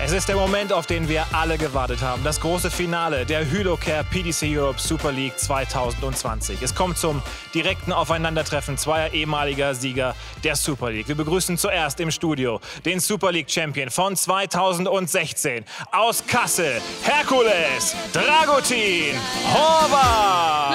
Es ist der Moment, auf den wir alle gewartet haben. Das große Finale der Hylocare PDC Europe Super League 2020. Es kommt zum direkten Aufeinandertreffen zweier ehemaliger Sieger der Super League. Wir begrüßen zuerst im Studio den Super League Champion von 2016 aus Kassel, Herkules Dragutin Horvath.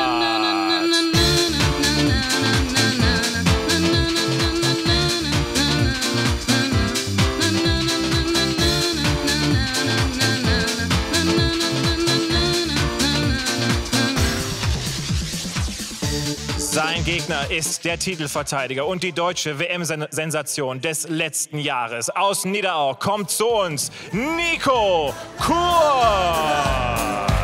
Sein Gegner ist der Titelverteidiger und die deutsche WM-Sensation des letzten Jahres. Aus Niederau kommt zu uns Nico Kurz.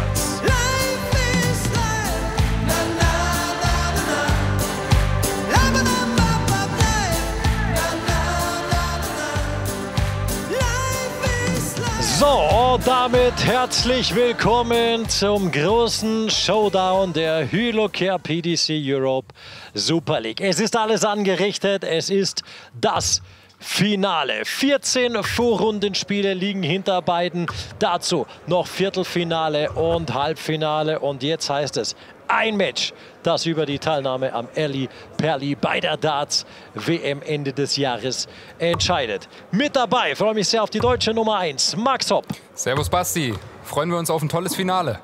So, damit herzlich willkommen zum großen Showdown der Hylocare PDC Europe Super League. Es ist alles angerichtet, es ist das Finale. 14 Vorrundenspiele liegen hinter beiden. Dazu noch Viertelfinale und Halbfinale. Und jetzt heißt es ein Match, das über die Teilnahme am Elli Perli bei der Darts WM Ende des Jahres entscheidet. Mit dabei freue mich sehr auf die deutsche Nummer 1, Max Hopp. Servus Basti, freuen wir uns auf ein tolles Finale.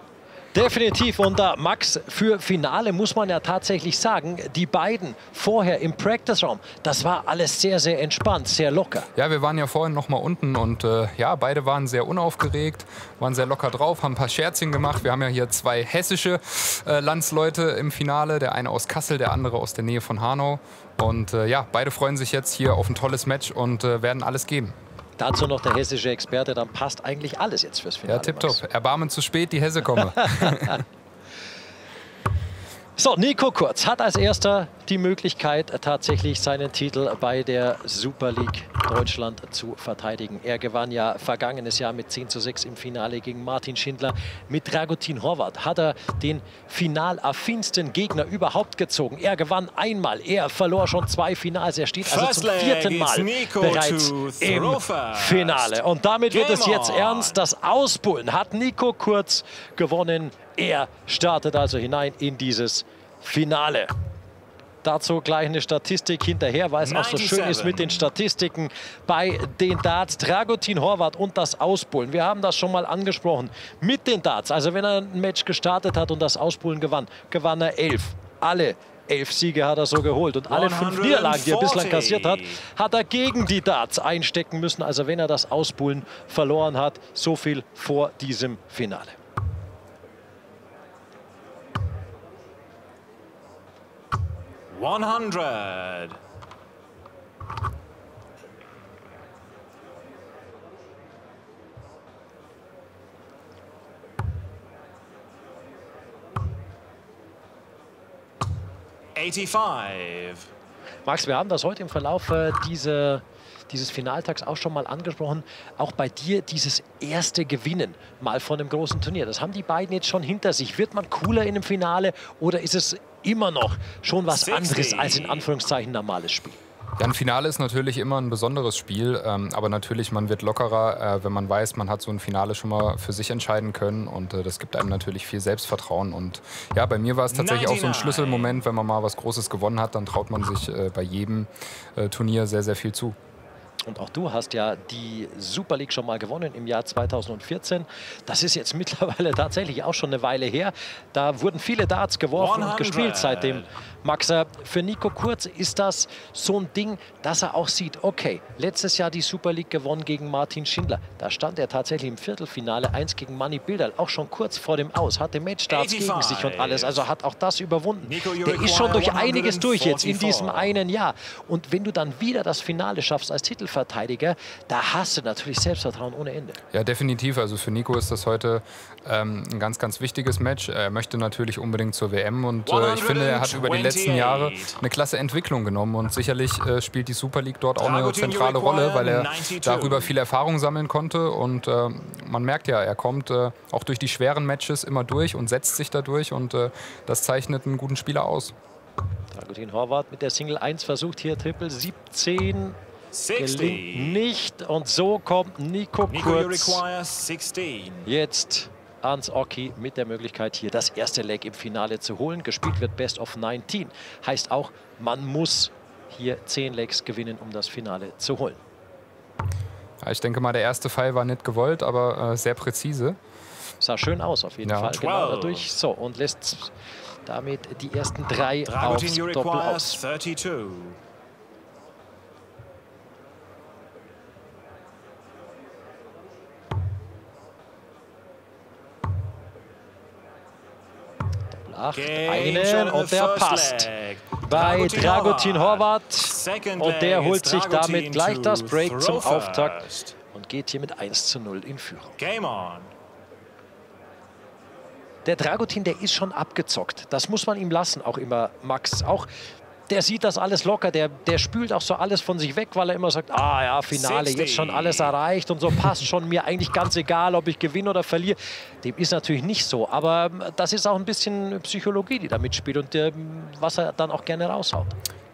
Definitiv. Und da Max, für Finale muss man ja tatsächlich sagen, die beiden vorher im Practice-Raum, das war alles sehr, sehr entspannt, sehr locker. Ja, wir waren ja vorhin noch mal unten und äh, ja, beide waren sehr unaufgeregt, waren sehr locker drauf, haben ein paar Scherzchen gemacht. Wir haben ja hier zwei hessische äh, Landsleute im Finale, der eine aus Kassel, der andere aus der Nähe von Hanau. Und äh, ja, beide freuen sich jetzt hier auf ein tolles Match und äh, werden alles geben. Dazu noch der hessische Experte, dann passt eigentlich alles jetzt fürs Finale. Ja, tipptopp. Erbarmen zu spät, die Hesse komme. So, Nico Kurz hat als erster die Möglichkeit, tatsächlich seinen Titel bei der Super League Deutschland zu verteidigen. Er gewann ja vergangenes Jahr mit 10 zu 6 im Finale gegen Martin Schindler. Mit Dragutin Horvath hat er den finalaffinsten Gegner überhaupt gezogen. Er gewann einmal, er verlor schon zwei Finals. Er steht also zum vierten Mal bereits im Finale. Und damit wird es jetzt ernst. Das Ausbullen hat Nico Kurz gewonnen er startet also hinein in dieses Finale. Dazu gleich eine Statistik hinterher, weil es auch so schön ist mit den Statistiken bei den Darts. Dragutin Horvath und das Ausbullen. Wir haben das schon mal angesprochen mit den Darts. Also wenn er ein Match gestartet hat und das Ausbullen gewann, gewann er elf. Alle elf Siege hat er so geholt. Und alle fünf Niederlagen, die er bislang kassiert hat, hat er gegen die Darts einstecken müssen. Also wenn er das Ausbullen verloren hat, so viel vor diesem Finale. 100. Max, wir haben das heute im Verlauf diese, dieses Finaltags auch schon mal angesprochen. Auch bei dir dieses erste Gewinnen mal von einem großen Turnier. Das haben die beiden jetzt schon hinter sich. Wird man cooler in einem Finale oder ist es immer noch schon was 60. anderes als in Anführungszeichen normales Spiel. Ja, ein Finale ist natürlich immer ein besonderes Spiel, ähm, aber natürlich, man wird lockerer, äh, wenn man weiß, man hat so ein Finale schon mal für sich entscheiden können und äh, das gibt einem natürlich viel Selbstvertrauen und ja, bei mir war es tatsächlich 99. auch so ein Schlüsselmoment, wenn man mal was Großes gewonnen hat, dann traut man sich äh, bei jedem äh, Turnier sehr, sehr viel zu. Und auch du hast ja die Super League schon mal gewonnen im Jahr 2014. Das ist jetzt mittlerweile tatsächlich auch schon eine Weile her. Da wurden viele Darts geworfen 100. und gespielt seitdem. Max, für Nico Kurz ist das so ein Ding, dass er auch sieht, okay, letztes Jahr die Super League gewonnen gegen Martin Schindler. Da stand er tatsächlich im Viertelfinale 1 gegen Manny Bilder, auch schon kurz vor dem Aus, hatte Matchstarts gegen sich und alles. Also hat auch das überwunden. Nico, Der ist schon durch einiges durch jetzt in diesem einen Jahr. Und wenn du dann wieder das Finale schaffst als Titelverteidiger, da hast du natürlich Selbstvertrauen ohne Ende. Ja, definitiv. Also für Nico ist das heute ähm, ein ganz, ganz wichtiges Match. Er möchte natürlich unbedingt zur WM und äh, ich finde, er hat über die letzten Jahre eine klasse Entwicklung genommen und sicherlich äh, spielt die Super League dort auch eine zentrale Rolle, weil er darüber viel Erfahrung sammeln konnte und äh, man merkt ja, er kommt äh, auch durch die schweren Matches immer durch und setzt sich dadurch und äh, das zeichnet einen guten Spieler aus. Dragutin Horvath mit der Single 1 versucht hier Triple 17 gelingt nicht. Und so kommt Nico, Kurz jetzt ans Oki mit der Möglichkeit, hier das erste Leg im Finale zu holen. Gespielt wird Best of 19. Heißt auch, man muss hier 10 Legs gewinnen, um das Finale zu holen. Ja, ich denke mal, der erste Fall war nicht gewollt, aber äh, sehr präzise. Sah schön aus auf jeden ja. Fall. Genau dadurch. So, und lässt damit die ersten drei aufs Doppel aus. 32. Acht, einen und der passt bei Dragutin Horvath. Und der holt sich damit gleich das Break zum Auftakt und geht hier mit 1 zu 0 in Führung. Game on. Der Dragutin, der ist schon abgezockt. Das muss man ihm lassen, auch immer Max. Auch der sieht das alles locker, der, der spült auch so alles von sich weg, weil er immer sagt, ah ja, Finale, 60. jetzt schon alles erreicht und so passt schon mir eigentlich ganz egal, ob ich gewinne oder verliere. Dem ist natürlich nicht so, aber ähm, das ist auch ein bisschen Psychologie, die da mitspielt und äh, was er dann auch gerne raushaut.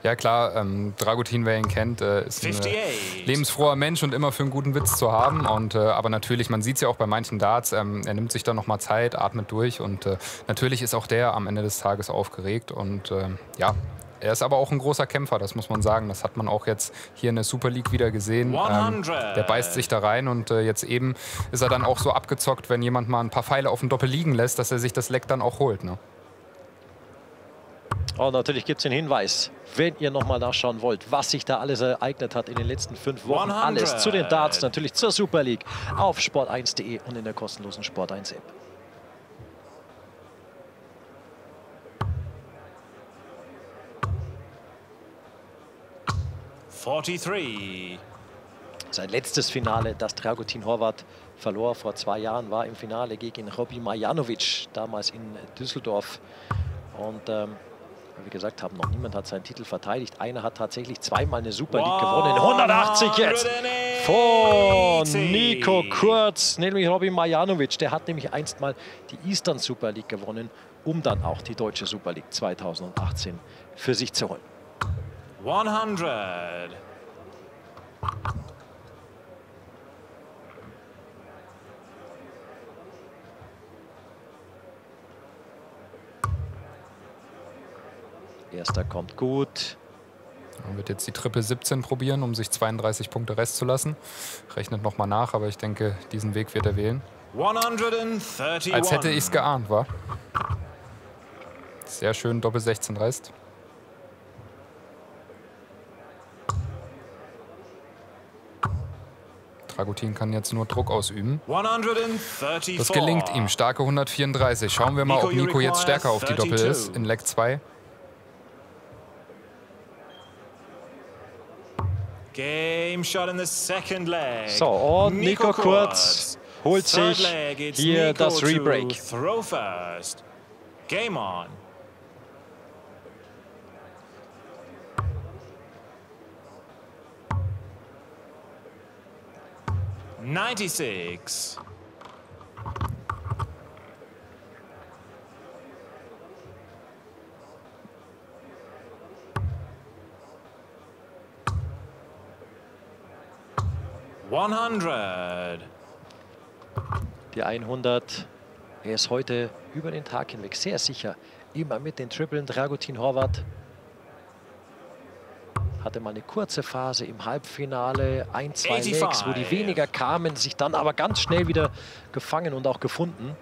Ja klar, ähm, Dragutin, wer ihn kennt, äh, ist ein äh, lebensfroher Mensch und immer für einen guten Witz zu haben. Und, äh, aber natürlich, man sieht es ja auch bei manchen Darts, ähm, er nimmt sich dann nochmal Zeit, atmet durch und äh, natürlich ist auch der am Ende des Tages aufgeregt. Und ähm, ja, er ist aber auch ein großer Kämpfer, das muss man sagen. Das hat man auch jetzt hier in der Super League wieder gesehen. Ähm, der beißt sich da rein und äh, jetzt eben ist er dann auch so abgezockt, wenn jemand mal ein paar Pfeile auf dem Doppel liegen lässt, dass er sich das Leck dann auch holt. Ne? Und natürlich gibt es den Hinweis, wenn ihr nochmal nachschauen wollt, was sich da alles ereignet hat in den letzten fünf Wochen. 100. Alles zu den Darts, natürlich zur Super League auf sport1.de und in der kostenlosen Sport1 App. 43. Sein letztes Finale, das Dragutin Horvath verlor vor zwei Jahren, war im Finale gegen Robi Majanovic, damals in Düsseldorf. Und ähm, wie gesagt haben, noch niemand hat seinen Titel verteidigt. Einer hat tatsächlich zweimal eine Super League gewonnen. 180 jetzt von Nico Kurz, nämlich Robi Majanovic. Der hat nämlich einst mal die Eastern Super League gewonnen, um dann auch die deutsche Super League 2018 für sich zu holen. 100. Erster kommt gut. Er wird jetzt die Triple 17 probieren, um sich 32 Punkte Rest zu lassen. Rechnet nochmal nach, aber ich denke, diesen Weg wird er wählen. 131. Als hätte ich es geahnt, war. Sehr schön, Doppel 16 Rest. Dragutin kann jetzt nur Druck ausüben. Das gelingt ihm. Starke 134. Schauen wir mal, ob Nico jetzt stärker auf die Doppel ist in Leg 2. So, und Nico Kurz holt sich hier das Rebreak. Game on. 96. Die 100. Er ist heute über den Tag hinweg sehr sicher. Immer mit den Trippeln Dragutin Horvath hatte mal eine kurze Phase im Halbfinale, ein, zwei 85. Legs, wo die weniger kamen, sich dann aber ganz schnell wieder gefangen und auch gefunden.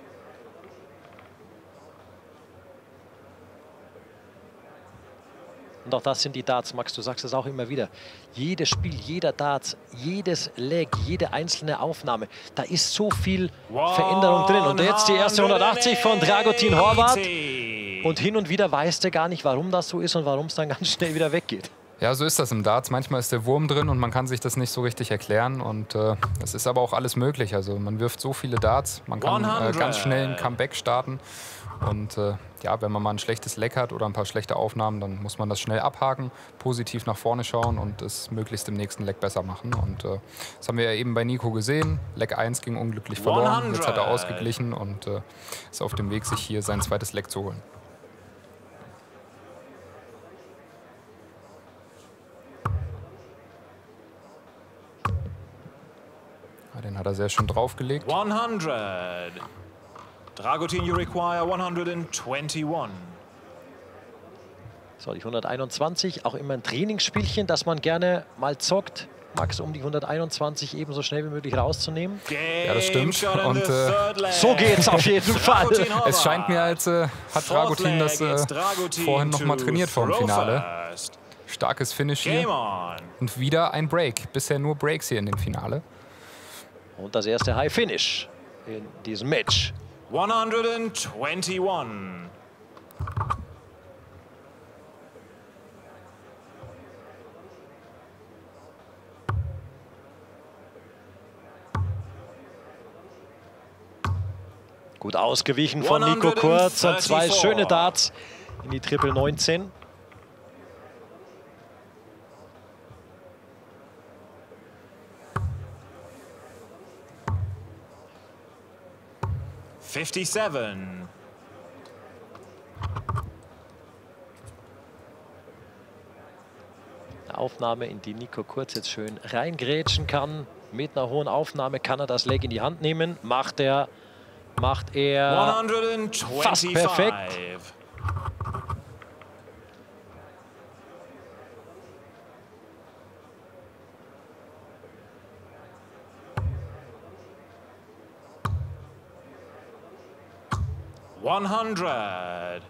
Und auch das sind die Darts, Max, du sagst es auch immer wieder. Jedes Spiel, jeder Darts, jedes Leg, jede einzelne Aufnahme, da ist so viel Veränderung drin. Und jetzt die erste 180 von Dragutin Horvath. Und hin und wieder weißt du gar nicht, warum das so ist und warum es dann ganz schnell wieder weggeht. Ja, so ist das im Darts. Manchmal ist der Wurm drin und man kann sich das nicht so richtig erklären. Und äh, es ist aber auch alles möglich. Also man wirft so viele Darts, man kann äh, ganz schnell ein Comeback starten. Und äh, ja, wenn man mal ein schlechtes Leck hat oder ein paar schlechte Aufnahmen, dann muss man das schnell abhaken, positiv nach vorne schauen und es möglichst im nächsten Leck besser machen. Und äh, das haben wir ja eben bei Nico gesehen. Leck 1 ging unglücklich verloren. 100. Jetzt hat er ausgeglichen und äh, ist auf dem Weg, sich hier sein zweites Leck zu holen. Hat er sehr schön draufgelegt. 100. Dragutin, you require 121. So, die 121, auch immer ein Trainingsspielchen, das man gerne mal zockt. Max, um die 121 ebenso schnell wie möglich rauszunehmen. Ja, das stimmt. Und äh, so geht's auf jeden Fall. es scheint mir, als äh, hat Dragutin das äh, vorhin noch mal trainiert vor dem Finale. Starkes Finish hier. Und wieder ein Break. Bisher nur Breaks hier in dem Finale. Und das erste High Finish in diesem Match. 121. Gut ausgewichen von Nico Kurz zwei schöne Darts in die Triple 19. Fifty-seven. Aufnahme, in die Nico Kurz jetzt schön reingrätschen kann. Mit einer hohen Aufnahme kann er das Leg in die Hand nehmen. Macht er macht er fast perfekt. One hundred.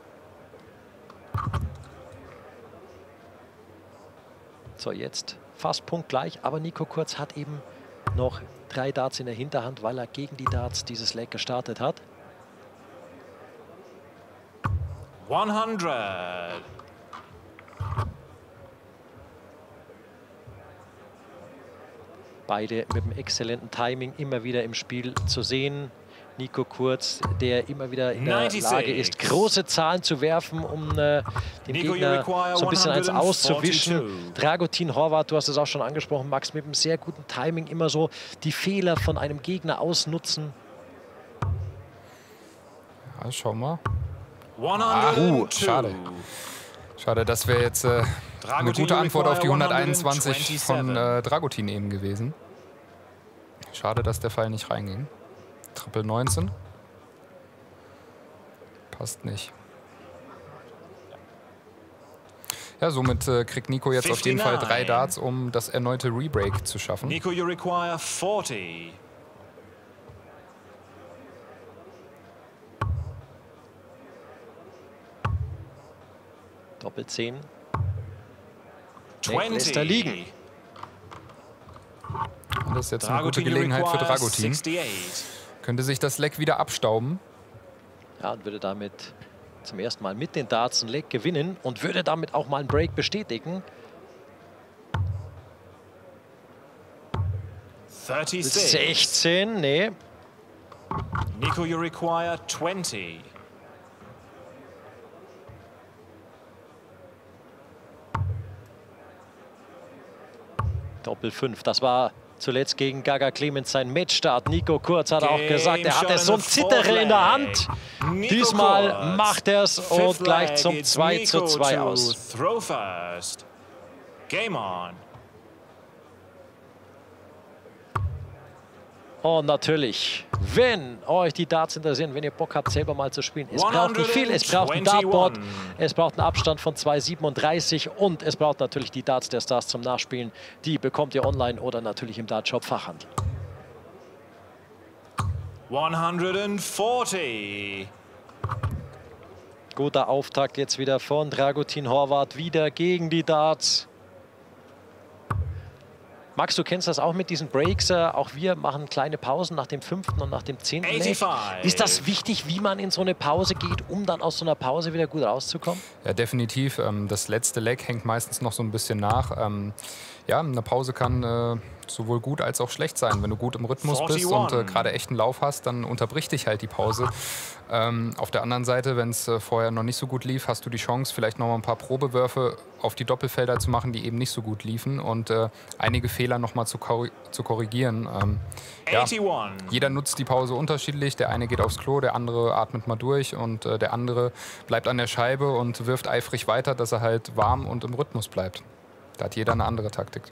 So, jetzt fast punktgleich, aber Nico Kurz hat eben noch drei Darts in der Hinterhand, weil er gegen die Darts dieses Leg gestartet hat. 100. Beide mit einem exzellenten Timing immer wieder im Spiel zu sehen. Nico Kurz, der immer wieder in der 96. Lage ist, große Zahlen zu werfen, um äh, den Nico Gegner so ein bisschen eins auszuwischen. Dragutin Horvath, du hast es auch schon angesprochen, Max, mit einem sehr guten Timing immer so die Fehler von einem Gegner ausnutzen. Ja, schau mal. Ah, uh, schade. Schade, das wäre jetzt äh, eine gute Antwort auf die 121 von äh, Dragutin eben gewesen. Schade, dass der Fall nicht reinging. Triple 19. Passt nicht. Ja, somit äh, kriegt Nico jetzt 59. auf jeden Fall drei Darts, um das erneute Rebreak zu schaffen. Nico, you require 40. Doppel 10. 20. Lässt er liegen. Und das ist jetzt eine gute Gelegenheit für Dragutin. 68. Könnte sich das Leck wieder abstauben. Ja, und würde damit zum ersten Mal mit den Darts ein Leck gewinnen und würde damit auch mal einen Break bestätigen. 36. 16, nee. Nico, you require 20. Doppel 5, das war Zuletzt gegen Gaga Clemens sein Matchstart. Nico Kurz hat auch gesagt, er hatte so ein Zittere in der Hand. Nico Diesmal Kurz. macht er es und gleich zum 2 zu 2 aus. Throw first. Game on. Und natürlich, wenn euch die Darts interessieren, wenn ihr Bock habt, selber mal zu spielen, es braucht nicht viel. Es braucht ein Dartboard, es braucht einen Abstand von 2,37 und es braucht natürlich die Darts der Stars zum Nachspielen. Die bekommt ihr online oder natürlich im Dartshop Fachhandel. 140. Guter Auftakt jetzt wieder von Dragutin Horvath, wieder gegen die Darts. Max, du kennst das auch mit diesen Breaks. Äh, auch wir machen kleine Pausen nach dem fünften und nach dem zehnten Leg. Ist das wichtig, wie man in so eine Pause geht, um dann aus so einer Pause wieder gut rauszukommen? Ja, definitiv. Ähm, das letzte Leg hängt meistens noch so ein bisschen nach. Ähm, ja, eine Pause kann äh, sowohl gut als auch schlecht sein. Wenn du gut im Rhythmus 41. bist und äh, gerade echten Lauf hast, dann unterbricht dich halt die Pause. Ähm, auf der anderen Seite, wenn es äh, vorher noch nicht so gut lief, hast du die Chance, vielleicht noch mal ein paar Probewürfe auf die Doppelfelder zu machen, die eben nicht so gut liefen und äh, einige Fehler noch mal zu, kor zu korrigieren. Ähm, ja, jeder nutzt die Pause unterschiedlich. Der eine geht aufs Klo, der andere atmet mal durch und äh, der andere bleibt an der Scheibe und wirft eifrig weiter, dass er halt warm und im Rhythmus bleibt. Da hat jeder eine andere Taktik.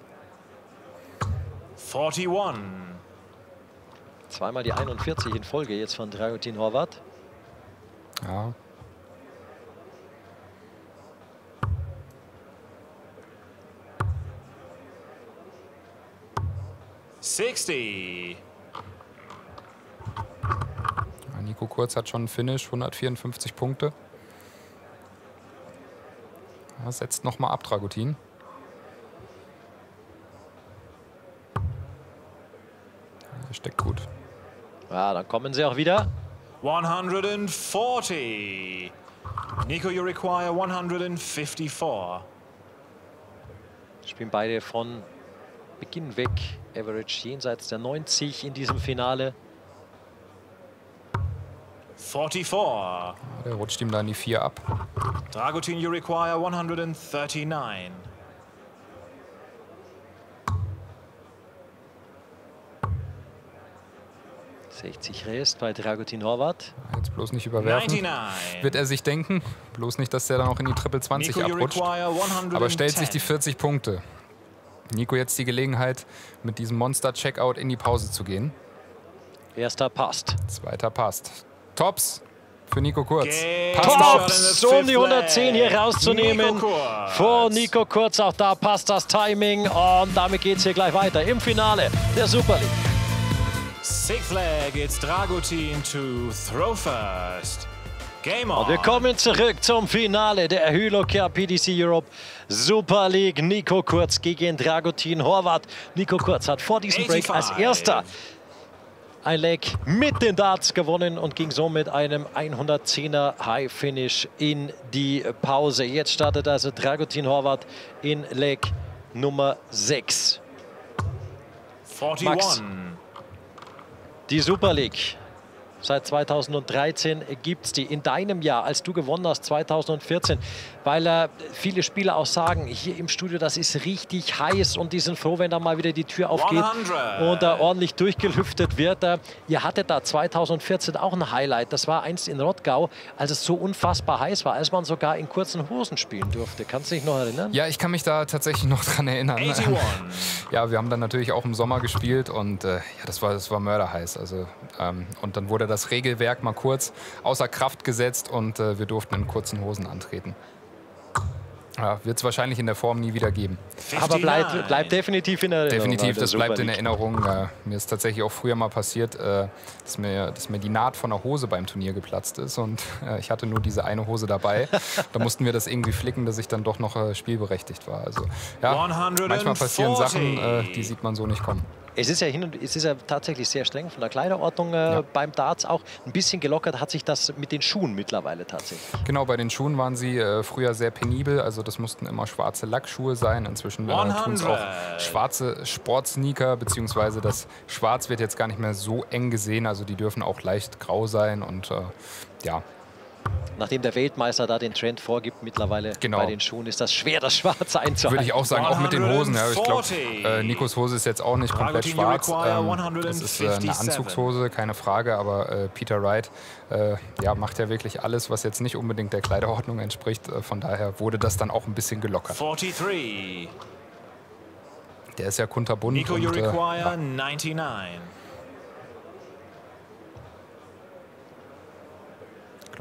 41. Zweimal die 41 in Folge jetzt von Dragutin Horvath. Ja. Sixty. Nico Kurz hat schon einen Finish, 154 Punkte. Ja, setzt nochmal ab, Dragutin. Ja, steckt gut. Ja, dann kommen sie auch wieder. 140. Nico, you require 154. Spielen beide von Beginn weg. Average jenseits der 90 in diesem Finale. 44. Ja, der rutscht ihm da in die 4 ab. Dragutin, you require 139. 60 Rest bei Dragutin Horvath. Jetzt bloß nicht überwerfen. 99. Wird er sich denken. Bloß nicht, dass der dann auch in die Triple 20 Nico, abrutscht. require 110. Aber stellt sich die 40 Punkte. Nico jetzt die Gelegenheit, mit diesem Monster-Checkout in die Pause zu gehen. Erster passt. Zweiter passt. Tops für Nico Kurz. Game Passt Tops, um die fifth 110 hier rauszunehmen. Nico. Vor Nico Kurz, auch da passt das Timing. Und damit geht es hier gleich weiter im Finale der Super League. Sixth leg, it's Dragutin to throw first. Game on. Und wir kommen zurück zum Finale der Hylocare PDC Europe Super League. Nico Kurz gegen Dragutin Horvath. Nico Kurz hat vor diesem Break als 85. erster ein Leg mit den Darts gewonnen und ging so mit einem 110er High Finish in die Pause. Jetzt startet also Dragutin Horvath in Leg Nummer 6. 41. Max. Die Super League. Seit 2013 gibt es die. In deinem Jahr, als du gewonnen hast, 2014, weil äh, viele Spieler auch sagen, hier im Studio, das ist richtig heiß und die sind froh, wenn da mal wieder die Tür aufgeht 100. und da ordentlich durchgelüftet wird. Äh, ihr hattet da 2014 auch ein Highlight. Das war einst in Rottgau, als es so unfassbar heiß war, als man sogar in kurzen Hosen spielen durfte. Kannst du dich noch erinnern? Ja, ich kann mich da tatsächlich noch dran erinnern. 81. Ja, wir haben dann natürlich auch im Sommer gespielt und äh, ja, das war, das war mörderheiß. Also, ähm, und dann wurde das Regelwerk mal kurz außer Kraft gesetzt und äh, wir durften in kurzen Hosen antreten. Ja, Wird es wahrscheinlich in der Form nie wieder geben. Aber bleibt, 59. bleibt definitiv in Erinnerung. Definitiv, der das bleibt in. Erinnerung. Äh, mir ist tatsächlich auch früher mal passiert, äh, dass, mir, dass mir die Naht von der Hose beim Turnier geplatzt ist und äh, ich hatte nur diese eine Hose dabei. da mussten wir das irgendwie flicken, dass ich dann doch noch äh, spielberechtigt war. Also ja, 140. manchmal passieren Sachen, äh, die sieht man so nicht kommen. Es ist ja hin und es ist ja tatsächlich sehr streng von der Kleiderordnung äh, Ja. beim Darts auch ein bisschen gelockert hat sich das mit den Schuhen mittlerweile tatsächlich. Genau, bei den Schuhen waren sie äh, früher sehr penibel. Also das mussten immer schwarze Lackschuhe sein. Inzwischen äh, tun es auch 100. schwarze Sportsneaker, beziehungsweise das Schwarz wird jetzt gar nicht mehr so eng gesehen. Also die dürfen auch leicht grau sein und äh, ja, Nachdem der Weltmeister da den Trend vorgibt mittlerweile Genau. bei den Schuhen, ist das schwer, das Schwarze einzuhalten. Würde ich auch sagen, auch mit den Hosen. Ja, ich glaube, 140. äh, Nikos Hose ist jetzt auch nicht komplett schwarz. Ähm, das ist äh, eine 157. Anzugshose, keine Frage. Aber äh, Peter Wright äh, ja, macht ja wirklich alles, was jetzt nicht unbedingt der Kleiderordnung entspricht. Äh, von daher wurde das dann auch ein bisschen gelockert. 43. Der ist ja kunterbunt. Nico, und, äh, require 99.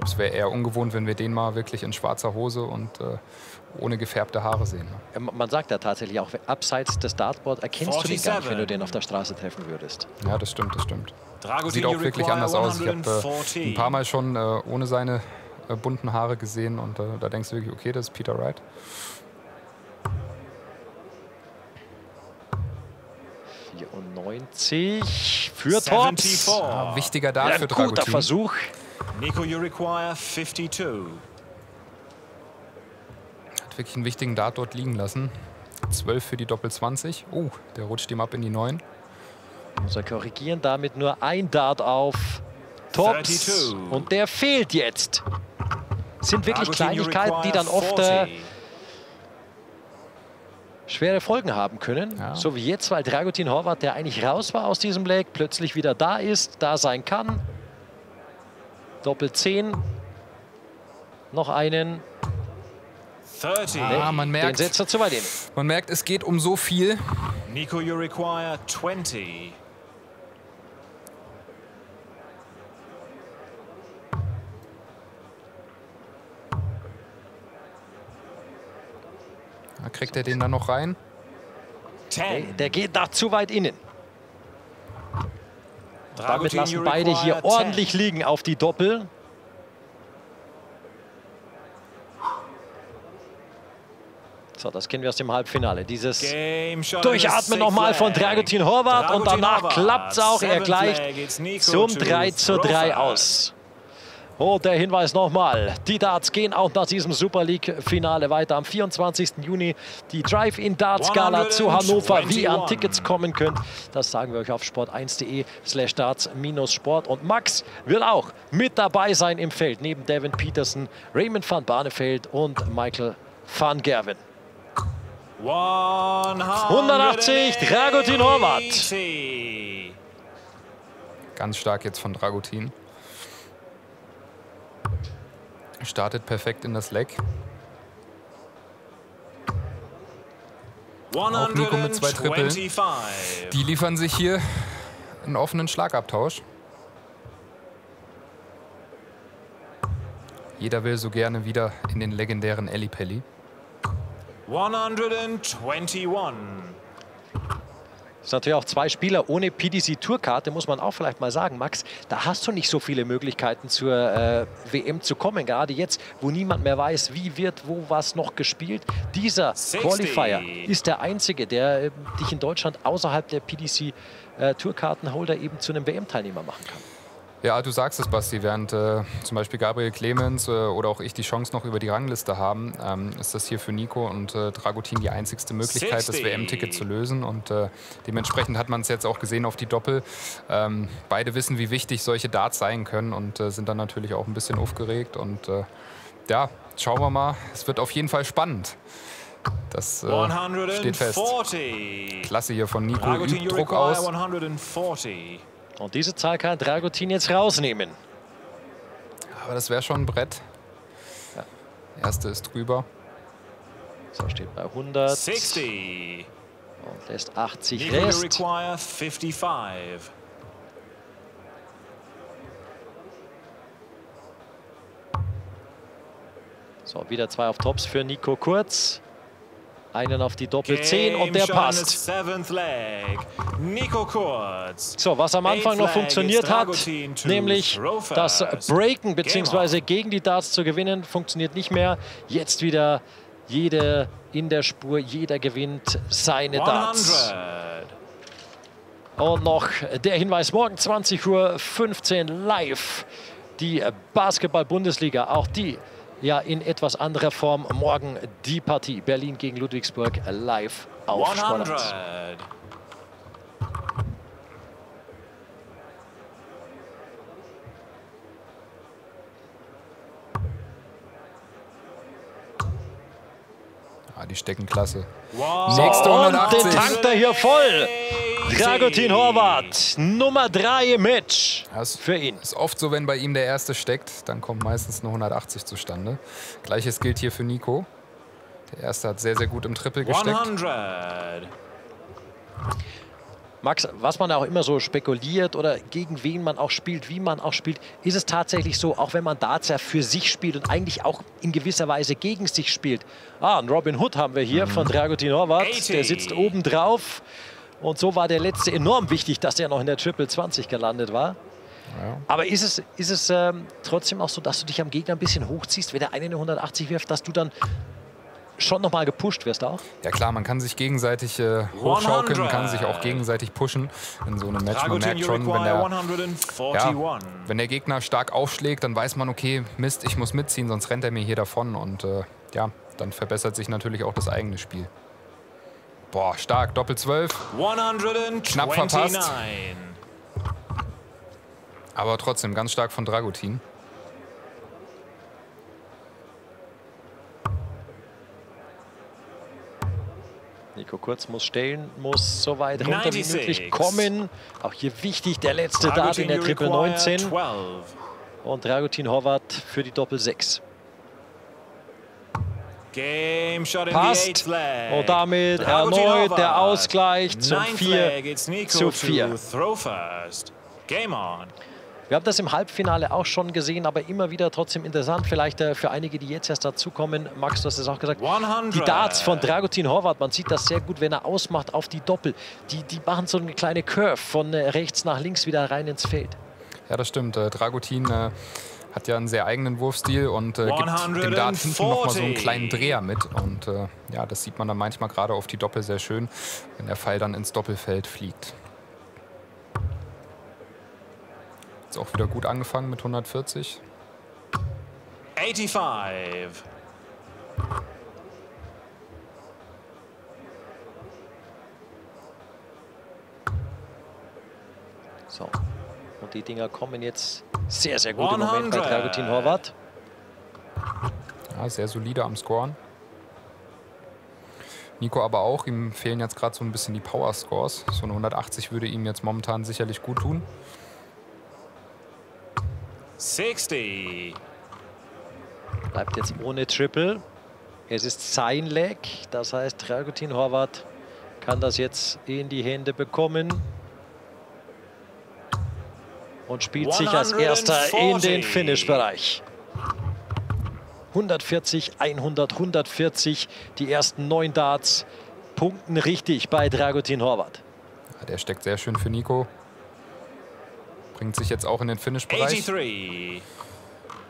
glaube, es wäre eher ungewohnt, wenn wir den mal wirklich in schwarzer Hose und äh, ohne gefärbte Haare sehen. Ne? Ja, Man sagt ja tatsächlich auch, abseits des Dartboards erkennst du den gar nicht, wenn du 47. den auf der Straße treffen würdest. Ja, das stimmt, das stimmt. Dragutin, Sieht auch wirklich anders aus. Ich habe äh, 140. ein paar Mal schon äh, ohne seine äh, bunten Haare gesehen und äh, da denkst du wirklich, okay, das ist Peter Wright. ...94 für 74. Tops. Ah, wichtiger Ja, Dart für ein guter Dragutin. Versuch. Nico, you require 52. Hat wirklich einen wichtigen Dart dort liegen lassen. 12 für die Doppel 20. Oh, der rutscht ihm ab in die 9. Muss er korrigieren, damit nur ein Dart auf Tops. 32. Und der fehlt jetzt. Sind wirklich Kleinigkeiten, die dann oft äh, 40. schwere Folgen haben können. Ja. So wie jetzt, weil Dragutin Horvath, der eigentlich raus war aus diesem Leg, plötzlich wieder da ist, da sein kann. Doppel 10. Noch einen. 30. Ah, man merkt, Den setzt zu weit hin. Man merkt, es geht um so viel. Nico, you require 20. Da kriegt er den dann noch rein. Der, der geht da zu weit innen. Damit lassen beide hier ordentlich liegen auf die Doppel. So, das kennen wir aus dem Halbfinale. Dieses Durchatmen nochmal von Dragutin Horvath und danach klappt es auch. Er gleicht zum 3 zu 3 aus. Und der Hinweis nochmal, die Darts gehen auch nach diesem Super League-Finale weiter. Am 24. Juni die Drive-In Darts Gala zu Hannover. Wie ihr an Tickets kommen könnt, das sagen wir euch auf sport1.de slash darts-sport. Und Max wird auch mit dabei sein im Feld, neben Devin Peterson, Raymond van Barneveld und Michael van Gerwen. 180, Dragutin Horvath. Ganz stark jetzt von Dragutin. Startet perfekt in das Leck. Auch Nico mit zwei Trippeln. Die liefern sich hier einen offenen Schlagabtausch. Jeder will so gerne wieder in den legendären Ellipelli. 121. Das sind natürlich auch zwei Spieler ohne PDC-Tourkarte, muss man auch vielleicht mal sagen. Max, da hast du nicht so viele Möglichkeiten zur äh, WM zu kommen. Gerade jetzt, wo niemand mehr weiß, wie wird wo was noch gespielt. Dieser 60. Qualifier ist der einzige, der äh, dich in Deutschland außerhalb der PDC-Tourkartenholder äh, eben zu einem WM-Teilnehmer machen kann. Ja, du sagst es, Basti. Während äh, zum Beispiel Gabriel Clemens äh, oder auch ich die Chance noch über die Rangliste haben, ähm, ist das hier für Nico und äh, Dragutin die einzigste Möglichkeit, 60. das WM-Ticket zu lösen. Und äh, dementsprechend hat man es jetzt auch gesehen auf die Doppel. Ähm, beide wissen, wie wichtig solche Darts sein können und äh, sind dann natürlich auch ein bisschen aufgeregt. Und äh, ja, schauen wir mal. Es wird auf jeden Fall spannend. Das steht fest. Klasse hier von Nico. Übt Druck aus. 140. Und diese Zahl kann Dragutin jetzt rausnehmen. Aber das wäre schon ein Brett. Ja. Erste ist drüber. So steht bei 100. 60. Und lässt 80 Rest. Require 55. So, wieder zwei auf Tops für Nico Kurz. Einen auf die Doppel 10 und der passt. So, was am Anfang noch funktioniert hat, nämlich das Breaken bzw. gegen die Darts zu gewinnen, funktioniert nicht mehr. Jetzt wieder jeder in der Spur, jeder gewinnt seine Darts. Und noch der Hinweis, morgen 20.15 Uhr live die Basketball-Bundesliga. Auch die ja in etwas anderer Form morgen die Partie Berlin gegen Ludwigsburg live auf 100. Sport Ah, die stecken klasse. Wow. Nächste 180. Und den tankt er hier voll. Dragutin Horvath, Nummer 3 im Match das für ihn. Ist oft so, wenn bei ihm der erste steckt, dann kommt meistens eine 180 zustande. Gleiches gilt hier für Nico. Der erste hat sehr, sehr gut im Triple gesteckt. 100. Max, was man auch immer so spekuliert oder gegen wen man auch spielt, wie man auch spielt, ist es tatsächlich so, auch wenn man Darts ja für sich spielt und eigentlich auch in gewisser Weise gegen sich spielt. Ah, einen Robin Hood haben wir hier mhm. von Dragutin Horvath, der sitzt oben drauf. Und so war der letzte enorm wichtig, dass er noch in der Triple 20 gelandet war. Ja. Aber ist es, ist es ähm, trotzdem auch so, dass du dich am Gegner ein bisschen hochziehst, wenn der eine eine 180 wirft, dass du dann schon nochmal gepusht wirst auch? Ja klar, man kann sich gegenseitig äh, hochschaukeln, man kann sich auch gegenseitig pushen in so einem Match. Man merkt schon, wenn der, ja, wenn der Gegner stark aufschlägt, dann weiß man, okay, Mist, ich muss mitziehen, sonst rennt er mir hier davon. Und äh, ja, dann verbessert sich natürlich auch das eigene Spiel. Boah, stark. Doppel 12. Knapp verpasst. Aber trotzdem ganz stark von Dragutin. Nico Kurz muss stellen, muss so weit runter wie möglich kommen. Auch hier wichtig, der letzte Dart in der Triple 19. Und Dragutin Horvath für die Doppel 6. Passt. Und damit erneut der Ausgleich zum 4 zu 4. Wir haben das im Halbfinale auch schon gesehen, aber immer wieder trotzdem interessant. Vielleicht äh, für einige, die jetzt erst dazukommen. Max, du hast es auch gesagt. 100. Die Darts von Dragutin Horvath, man sieht das sehr gut, wenn er ausmacht auf die Doppel. Die, die machen so eine kleine Curve von äh, rechts nach links wieder rein ins Feld. Ja, das stimmt. Äh, Dragutin äh, hat ja einen sehr eigenen Wurfstil und äh, gibt dem Dart hinten nochmal so einen kleinen Dreher mit. Und äh, ja, das sieht man dann manchmal gerade auf die Doppel sehr schön, wenn der Pfeil dann ins Doppelfeld fliegt. Jetzt auch wieder gut angefangen mit 140. 85. So. Und die Dinger kommen jetzt sehr, sehr gut im Moment bei Dragutin Horvath. Ja, sehr solide am Scoren. Nico aber auch. Ihm fehlen jetzt gerade so ein bisschen die Power-Scores. So eine 180 würde ihm jetzt momentan sicherlich gut tun. 60. Bleibt jetzt ohne Triple. Es ist sein Leg. Das heißt, Dragutin Horvath kann das jetzt in die Hände bekommen und spielt sich als erster in den Finish-Bereich. 140, 100, 140, die ersten neun Darts punkten richtig bei Dragutin Horvath. Ja, der steckt sehr schön für Nico. Bringt sich jetzt auch in den Finish-Bereich.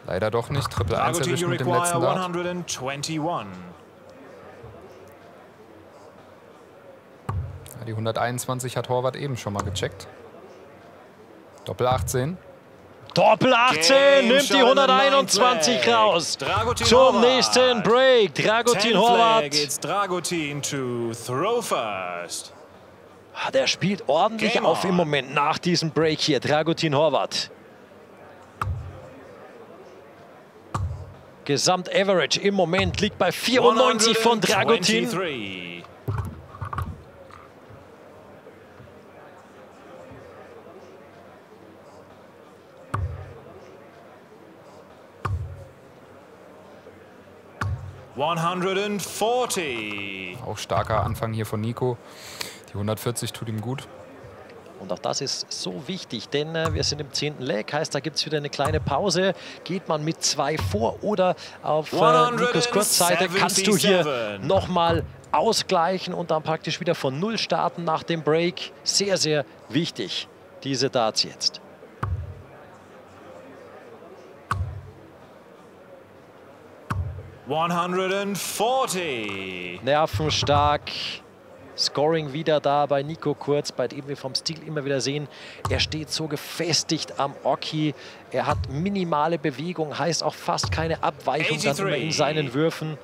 Leider doch nicht. Triple 1 erwischt mit dem letzten Dart. 121. Ja, die 121 hat Horvath eben schon mal gecheckt. Doppel 18. Doppel 18 nimmt die 121 raus. Dragutin Zum Horvath. nächsten Break. Dragutin Horvath. Dragutin to throw first. Ah, der spielt ordentlich Game auf on. im Moment nach diesem Break hier. Dragutin Horvath. Gesamt-Average im Moment liegt bei 94 von Dragutin. 140. Auch starker Anfang hier von Nico. Die 140 tut ihm gut. Und auch das ist so wichtig, denn äh, wir sind im 10. Leg, heißt, da gibt es wieder eine kleine Pause. Geht man mit zwei vor oder auf äh, Nikos Kurzseite kannst du hier nochmal ausgleichen und dann praktisch wieder von Null starten nach dem Break. Sehr, sehr wichtig, diese Darts jetzt. 140. Nervenstark. Scoring wieder da bei Nico Kurz, bei dem wir vom Stil immer wieder sehen, er steht so gefestigt am Oki. Er hat minimale Bewegung, heißt auch fast keine Abweichung dann immer in seinen Würfen.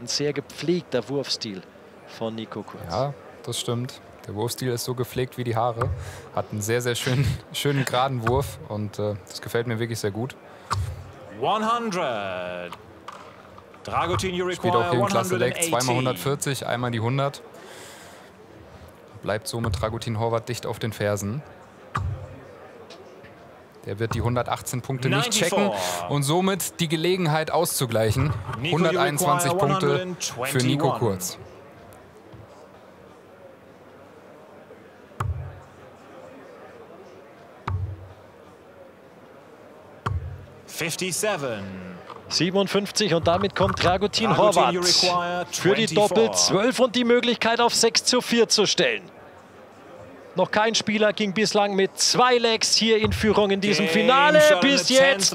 Ein sehr gepflegter Wurfstil von Nico Kurz. Ja, das stimmt. Der Wurfstil ist so gepflegt wie die Haare. Hat einen sehr, sehr schönen, schönen geraden Wurf und äh, das gefällt mir wirklich sehr gut. 100. Dragutin you Spielt auch hier in Klasse Leg zweimal 140, einmal die 100. Bleibt so mit Dragutin Horvath dicht auf den Fersen. Der wird die 118 Punkte nicht checken und somit die Gelegenheit auszugleichen. 121 Punkte für Nico Kurz. 57. 57 und damit kommt Dragutin Horvath für die Doppel 12 und die Möglichkeit auf 6 zu 4 zu stellen. Noch kein Spieler ging bislang mit zwei Legs hier in Führung in diesem Finale. Bis jetzt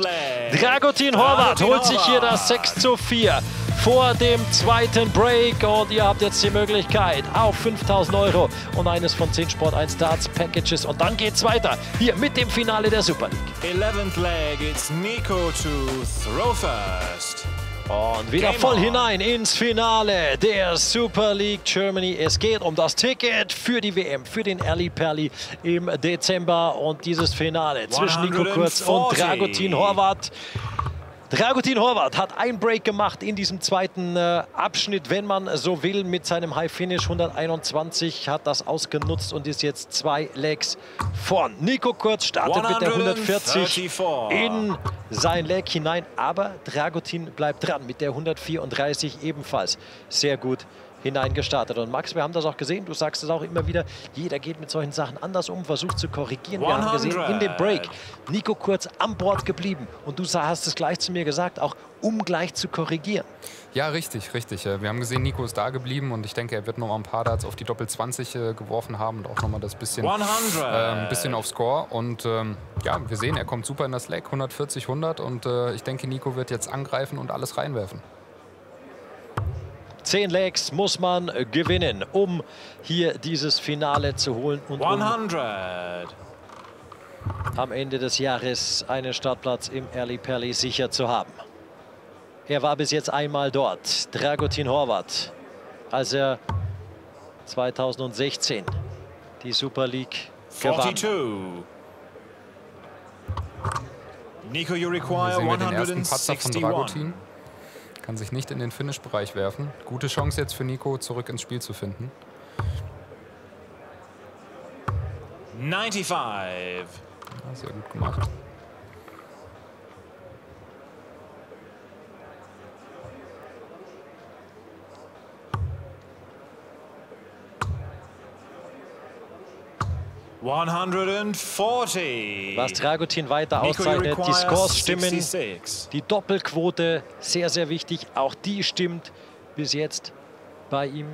Dragutin Horvath holt sich hier das 6 zu 4 vor dem zweiten Break. Und ihr habt jetzt die Möglichkeit auf 5000 Euro und eines von 10 Sport 1 Darts Packages. Und dann geht's weiter hier mit dem Finale der Super League. 11th leg, it's Nico to throw first. Und wieder Game voll hinein ins Finale der Super League Germany. Es geht um das Ticket für die WM, für den Erli Perli im Dezember. Und dieses Finale zwischen Nico Kurz und Dragutin Horvath. Dragutin Horvath hat ein Break gemacht in diesem zweiten äh, Abschnitt, wenn man so will, mit seinem High Finish 121, hat das ausgenutzt und ist jetzt zwei Legs vorn. Nico Kurz startet mit der 140 in sein Leg hinein, aber Dragutin bleibt dran mit der 134 ebenfalls sehr gut hineingestartet. Und Max, wir haben das auch gesehen, du sagst es auch immer wieder, jeder geht mit solchen Sachen anders um, versucht zu korrigieren. Wir haben gesehen, in dem Break, Nico kurz am Bord geblieben. Und du hast es gleich zu mir gesagt, auch um gleich zu korrigieren. Ja, richtig, richtig. Äh, wir haben gesehen, Nico ist da geblieben und ich denke, er wird noch mal ein paar Darts auf die Doppel 20 äh, geworfen haben und auch noch mal das bisschen, äh, bisschen auf Score. Und ähm, ja, wir sehen, er kommt super in das Leck, 140, 100 und äh, ich denke, Nico wird jetzt angreifen und alles reinwerfen. Zehn Legs muss man gewinnen, um hier dieses Finale zu holen und 100. Um am Ende des Jahres einen Startplatz im Early Perly sicher zu haben. Er war bis jetzt einmal dort, Dragutin Horvath, als er 2016 die Super League 42. gewann. Nico, you require 161. Kann sich nicht in den Finish-Bereich werfen. Gute Chance jetzt für Nico, zurück ins Spiel zu finden. 95. Ja, sehr gut gemacht. 140. Was Dragutin weiter auszeichnet, die Scores stimmen. 66. Die Doppelquote, sehr, sehr wichtig. Auch die stimmt bis jetzt bei ihm.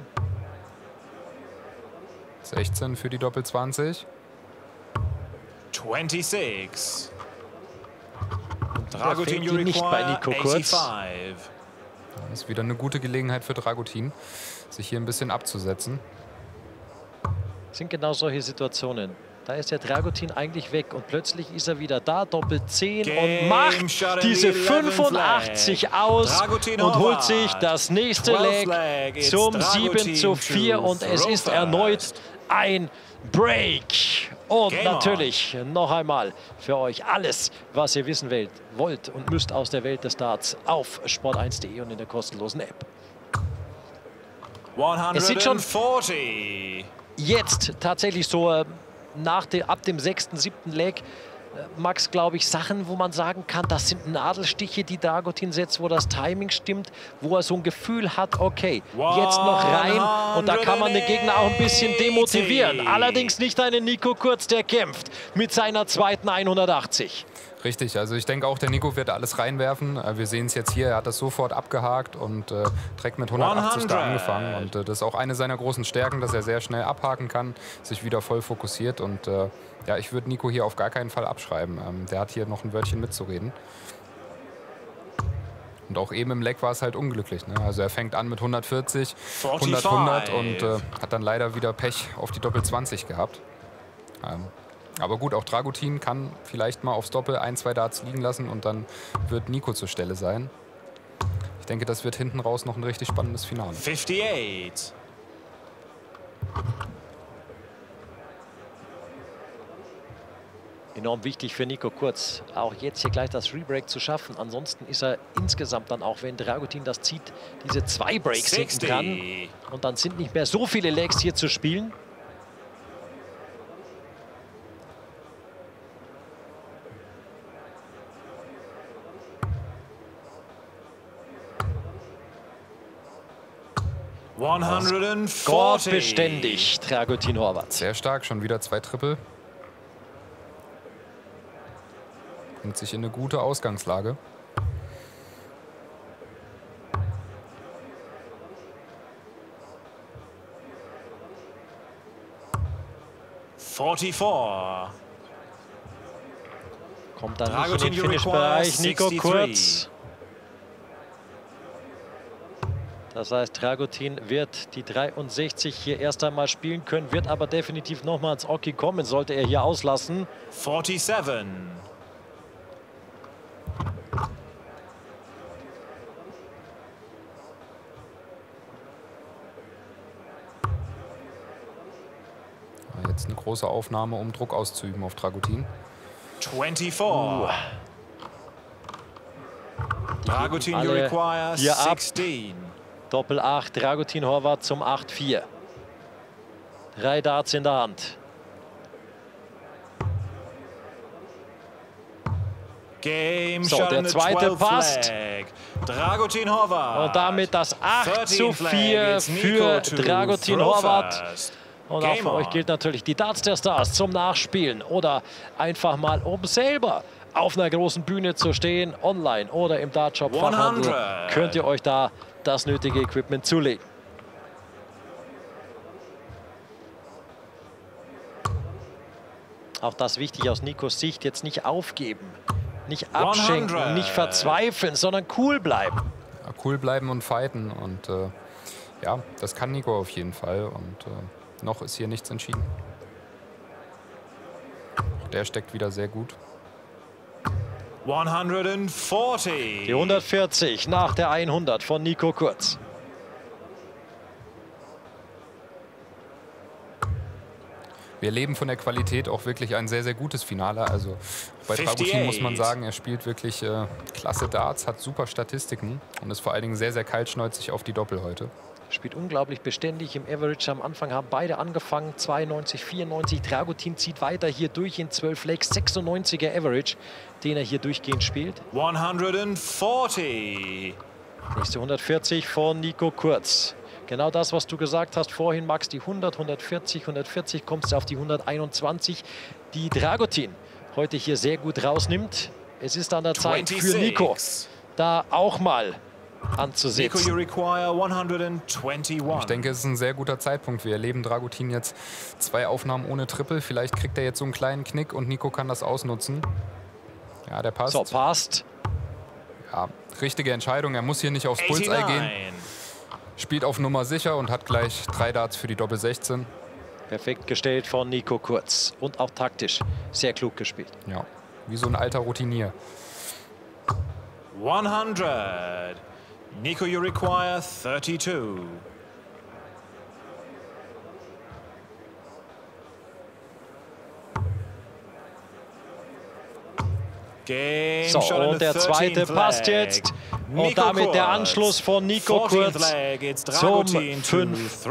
16 für die Doppel 20. 26. Dragutin nicht bei Nico Kurz. Das ist wieder eine gute Gelegenheit für Dragutin, sich hier ein bisschen abzusetzen sind genau solche Situationen. Da ist der Dragutin eigentlich weg und plötzlich ist er wieder da, doppelt 10 und macht diese 85 aus Dragutin und holt sich das nächste Leg zum 7 zu 4 und es ist erneut ein Break. Und natürlich noch einmal für euch alles, was ihr wissen wollt und müsst aus der Welt des Darts auf sport1.de und in der kostenlosen App. 140. Es sieht schon jetzt tatsächlich so äh, nach de, ab dem sechsten, siebten Leg äh, Max, glaube ich, Sachen, wo man sagen kann, das sind Nadelstiche, die Dragutin setzt, wo das Timing stimmt, wo er so ein Gefühl hat, okay, jetzt noch rein und da kann man den Gegner auch ein bisschen demotivieren. Allerdings nicht einen Nico Kurz, der kämpft mit seiner zweiten 180. Richtig, also ich denke auch, der Nico wird alles reinwerfen. Äh, wir sehen es jetzt hier, er hat das sofort abgehakt und äh, direkt mit 180 100. da angefangen. Und äh, das ist auch eine seiner großen Stärken, dass er sehr schnell abhaken kann, sich wieder voll fokussiert. Und äh, ja, ich würde Nico hier auf gar keinen Fall abschreiben. Ähm, der hat hier noch ein Wörtchen mitzureden. Und auch eben im Leck war es halt unglücklich. Ne? Also er fängt an mit 140, 100, 100 und äh, hat dann leider wieder Pech auf die Doppel 20 gehabt. Ähm, aber gut, auch Dragutin kann vielleicht mal aufs Doppel ein, zwei Darts liegen lassen und dann wird Nico zur Stelle sein. Ich denke, das wird hinten raus noch ein richtig spannendes Finale. 58. Enorm wichtig für Nico Kurz, auch jetzt hier gleich das Rebreak zu schaffen. Ansonsten ist er insgesamt dann, auch wenn Dragutin das zieht, diese zwei Breaks hinten kann. Und dann sind nicht mehr so viele Legs hier zu spielen. 140. Gott beständig, Dragutin Horvath. Sehr stark, schon wieder zwei Triple. Bringt sich in eine gute Ausgangslage. Forty-four. Kommt dann Dragutin in den Finish-Bereich. Nico Kurz. Das heißt, Dragutin wird die 63 hier erst einmal spielen können, wird aber definitiv nochmal ins Oki kommen, sollte er hier auslassen. 47. Jetzt eine große Aufnahme, um Druck auszuüben auf Dragutin. 24. Uh. Dragutin, you require 16. Doppel 8, Dragutin Horvath zum 8-4. Drei Darts in der Hand. Game so, der zweite passt. Dragutin Horvath. Und damit das 8 zu 4 für Dragutin Horvath. Und auch für euch gilt natürlich die Darts der Stars zum Nachspielen oder einfach mal um selber auf einer großen Bühne zu stehen, online oder im Dartshop Fachhandel, könnt ihr euch da das nötige Equipment zulegen. Auch das wichtig aus Nikos Sicht, jetzt nicht aufgeben, nicht abschenken, 100. nicht verzweifeln, sondern cool bleiben. Ja, cool bleiben und fighten und äh, ja, das kann Nico auf jeden Fall und äh, noch ist hier nichts entschieden. Der steckt wieder sehr gut. 140. Die 140 nach der 100 von Nico Kurz. wir erleben von der Qualität auch wirklich ein sehr, sehr gutes Finale. Also bei Dragutin muss man sagen, er spielt wirklich äh, klasse Darts, hat super Statistiken und ist vor allen Dingen sehr, sehr kaltschnäuzig auf die Doppel heute. Spielt unglaublich beständig im Average. Am Anfang haben beide angefangen, 92, 94. Dragutin zieht weiter hier durch in 12 Legs, 96er Average, den er hier durchgehend spielt. 140. Nächste 140 von Nico Kurz. Genau das, was du gesagt hast vorhin, Max, die 100, 140, 140, kommst du auf die 121, die Dragutin heute hier sehr gut rausnimmt. Es ist an der 26. Zeit für Nico, da auch mal anzusetzen. Ich denke, es ist ein sehr guter Zeitpunkt. Wir erleben Dragutin jetzt zwei Aufnahmen ohne Triple. Vielleicht kriegt er jetzt so einen kleinen Knick und Nico kann das ausnutzen. Ja, der passt. So, passt. Ja, richtige Entscheidung. Er muss hier nicht aufs Bullseye gehen spielt auf Nummer sicher und hat gleich drei Darts für die Doppel 16. Perfekt gestellt von Nico Kurz und auch taktisch sehr klug gespielt. Ja, wie so ein alter Routinier. 100. Nico, you require 32. So, und der zweite passt jetzt. Und damit der Anschluss von Nico Kurz zum 5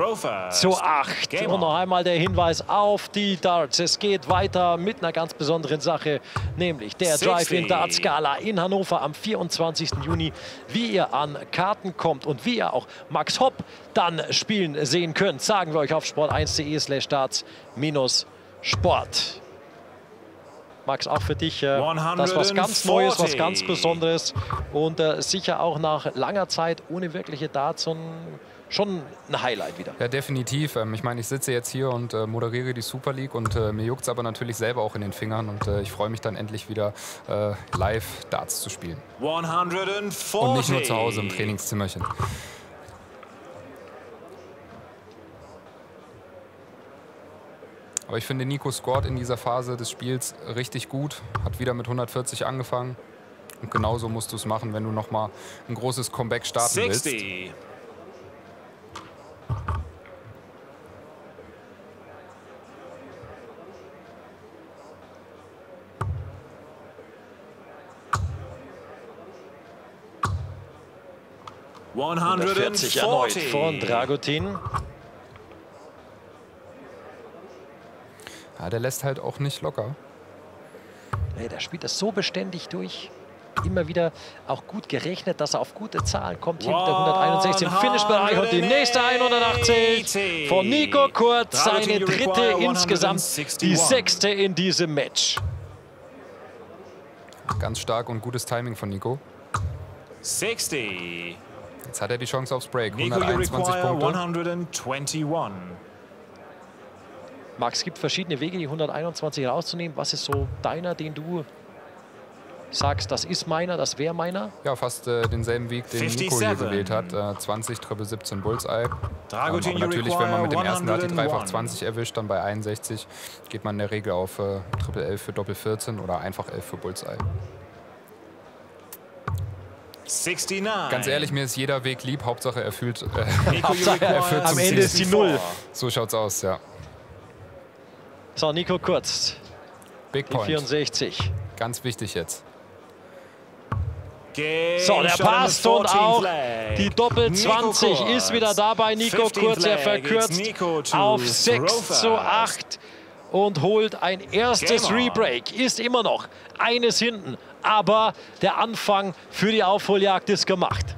zu 8. Und noch einmal der Hinweis auf die Darts. Es geht weiter mit einer ganz besonderen Sache, nämlich der Drive-In Darts Gala in Hannover am 24. Juni. Wie ihr an Karten kommt und wie ihr auch Max Hopp dann spielen sehen könnt, sagen wir euch auf sport1.de slash darts Sport. Max, auch für dich äh, das was ganz Neues, was ganz Besonderes und äh, sicher auch nach langer Zeit ohne wirkliche Darts und schon ein Highlight wieder. Ja, definitiv. Ähm, ich meine, ich sitze jetzt hier und äh, moderiere die Super League und äh, mir juckt es aber natürlich selber auch in den Fingern und äh, ich freue mich dann endlich wieder äh, live Darts zu spielen. 140. Und nicht nur zu Hause im Trainingszimmerchen. Aber ich finde, Nico scored in dieser Phase des Spiels richtig gut. Hat wieder mit 140 angefangen. Und genauso musst du es machen, wenn du noch mal ein großes Comeback starten 60. willst. ...140 erneut von Dragutin. Ja, der lässt halt auch nicht locker. Nee, der spielt das so beständig durch. Immer wieder auch gut gerechnet, dass er auf gute Zahlen kommt. Hier mit der 161 im Finish-Bereich und die nächste 180 von Nico Kurz. Seine dritte insgesamt, die sechste in diesem Match. Ganz stark und gutes Timing von Nico. 60. Jetzt hat er die Chance aufs Break. 121 Punkte. 121. Max, es gibt verschiedene Wege, die 121 rauszunehmen. Was ist so deiner, den du sagst, das ist meiner, das wäre meiner? Ja, fast äh, denselben Weg, den 57. Nico hier gewählt hat. Äh, 20, Triple 17 Bullseye. Ähm, natürlich, wenn man mit dem ersten Dart die dreifach 20 erwischt, dann bei 61 geht man in der Regel auf äh, Triple 11 für Doppel 14 oder einfach 11 für Bullseye. 69. Ganz ehrlich, mir ist jeder Weg lieb. Hauptsache er fühlt, äh, Hauptsache, er fühlt Am Ende ist die Null. So schaut's aus, ja. So, Nico Kurz. Big Point. 64. Ganz wichtig jetzt. So, der passt und auch die Doppel 20 ist wieder dabei. Nico Kurz, er verkürzt auf 6 zu 8. und holt ein erstes Rebreak. Ist immer noch eines hinten, aber der Anfang für die Aufholjagd ist gemacht.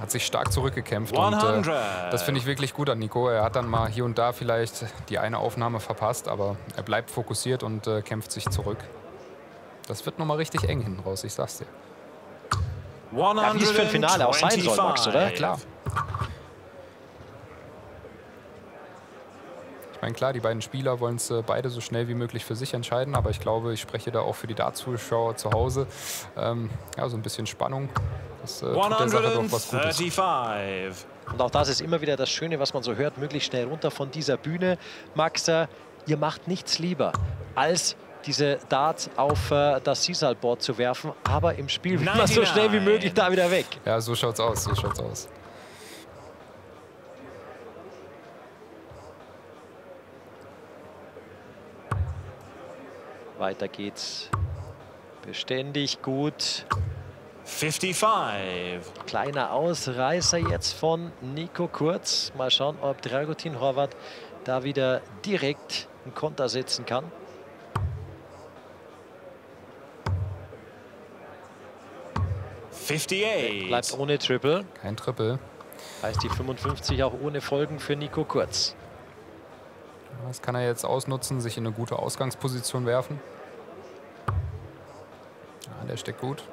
Hat sich stark zurückgekämpft 100. und äh, das finde ich wirklich gut an Nico. Er hat dann mal hier und da vielleicht die eine Aufnahme verpasst, aber er bleibt fokussiert und äh, kämpft sich zurück. Das wird nochmal richtig eng hinten raus, ich sag's dir. Ja, wie es für ein Finale auch sein soll, Max, oder? Ja, klar. Ich meine, klar, die beiden Spieler wollen es äh, beide so schnell wie möglich für sich entscheiden, aber ich glaube, ich spreche da auch für die Darts-Zuschauer zu Hause. Ähm, ja, so ein bisschen Spannung. Das äh, tut der Sache doch was Gutes. Und auch das ist immer wieder das Schöne, was man so hört, möglichst schnell runter von dieser Bühne. Max, äh, ihr macht nichts lieber, als diese Darts auf äh, das Seasal-Board zu werfen, aber im Spiel will man so schnell wie möglich da wieder weg. Ja, so schaut's aus, so schaut's aus. Weiter geht's. Beständig gut. 55. Kleiner Ausreißer jetzt von Nico Kurz. Mal schauen, ob Dragutin Horvath da wieder direkt einen Konter setzen kann. Bleibt ohne Triple. Kein Triple. Heißt die 55 auch ohne Folgen für Nico Kurz. Das kann er jetzt ausnutzen, sich in eine gute Ausgangsposition werfen. Ja, der steckt gut.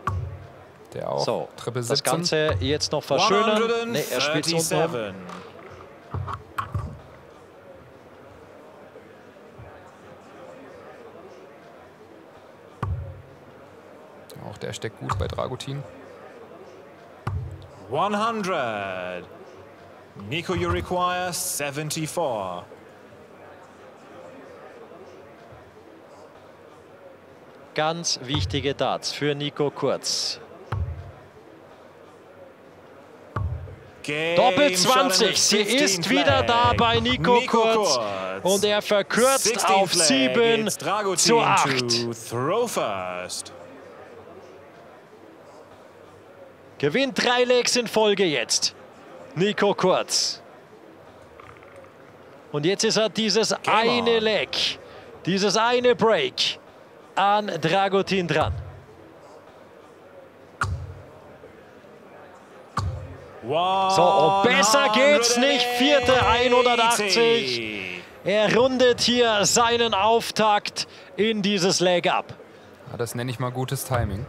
Der auch. So, Triple 17. das Ganze jetzt noch verschönern. Nee, er spielt es unten. Auch der steckt gut bei Dragutin. 100. Nico, you require 74. Ganz wichtige Darts für Nico Kurz. Doppel 20. Sie ist wieder da bei Nico, Nico Kurz. Und er verkürzt auf 7 zu 8. Gewinnt drei Legs in Folge jetzt. Nico Kurz. Und jetzt ist er dieses eine Leg, dieses eine Break an Dragutin dran. So, und besser geht's nicht. Vierte 180. Er rundet hier seinen Auftakt in dieses Leg ab. Ja, das nenne ich mal gutes Timing.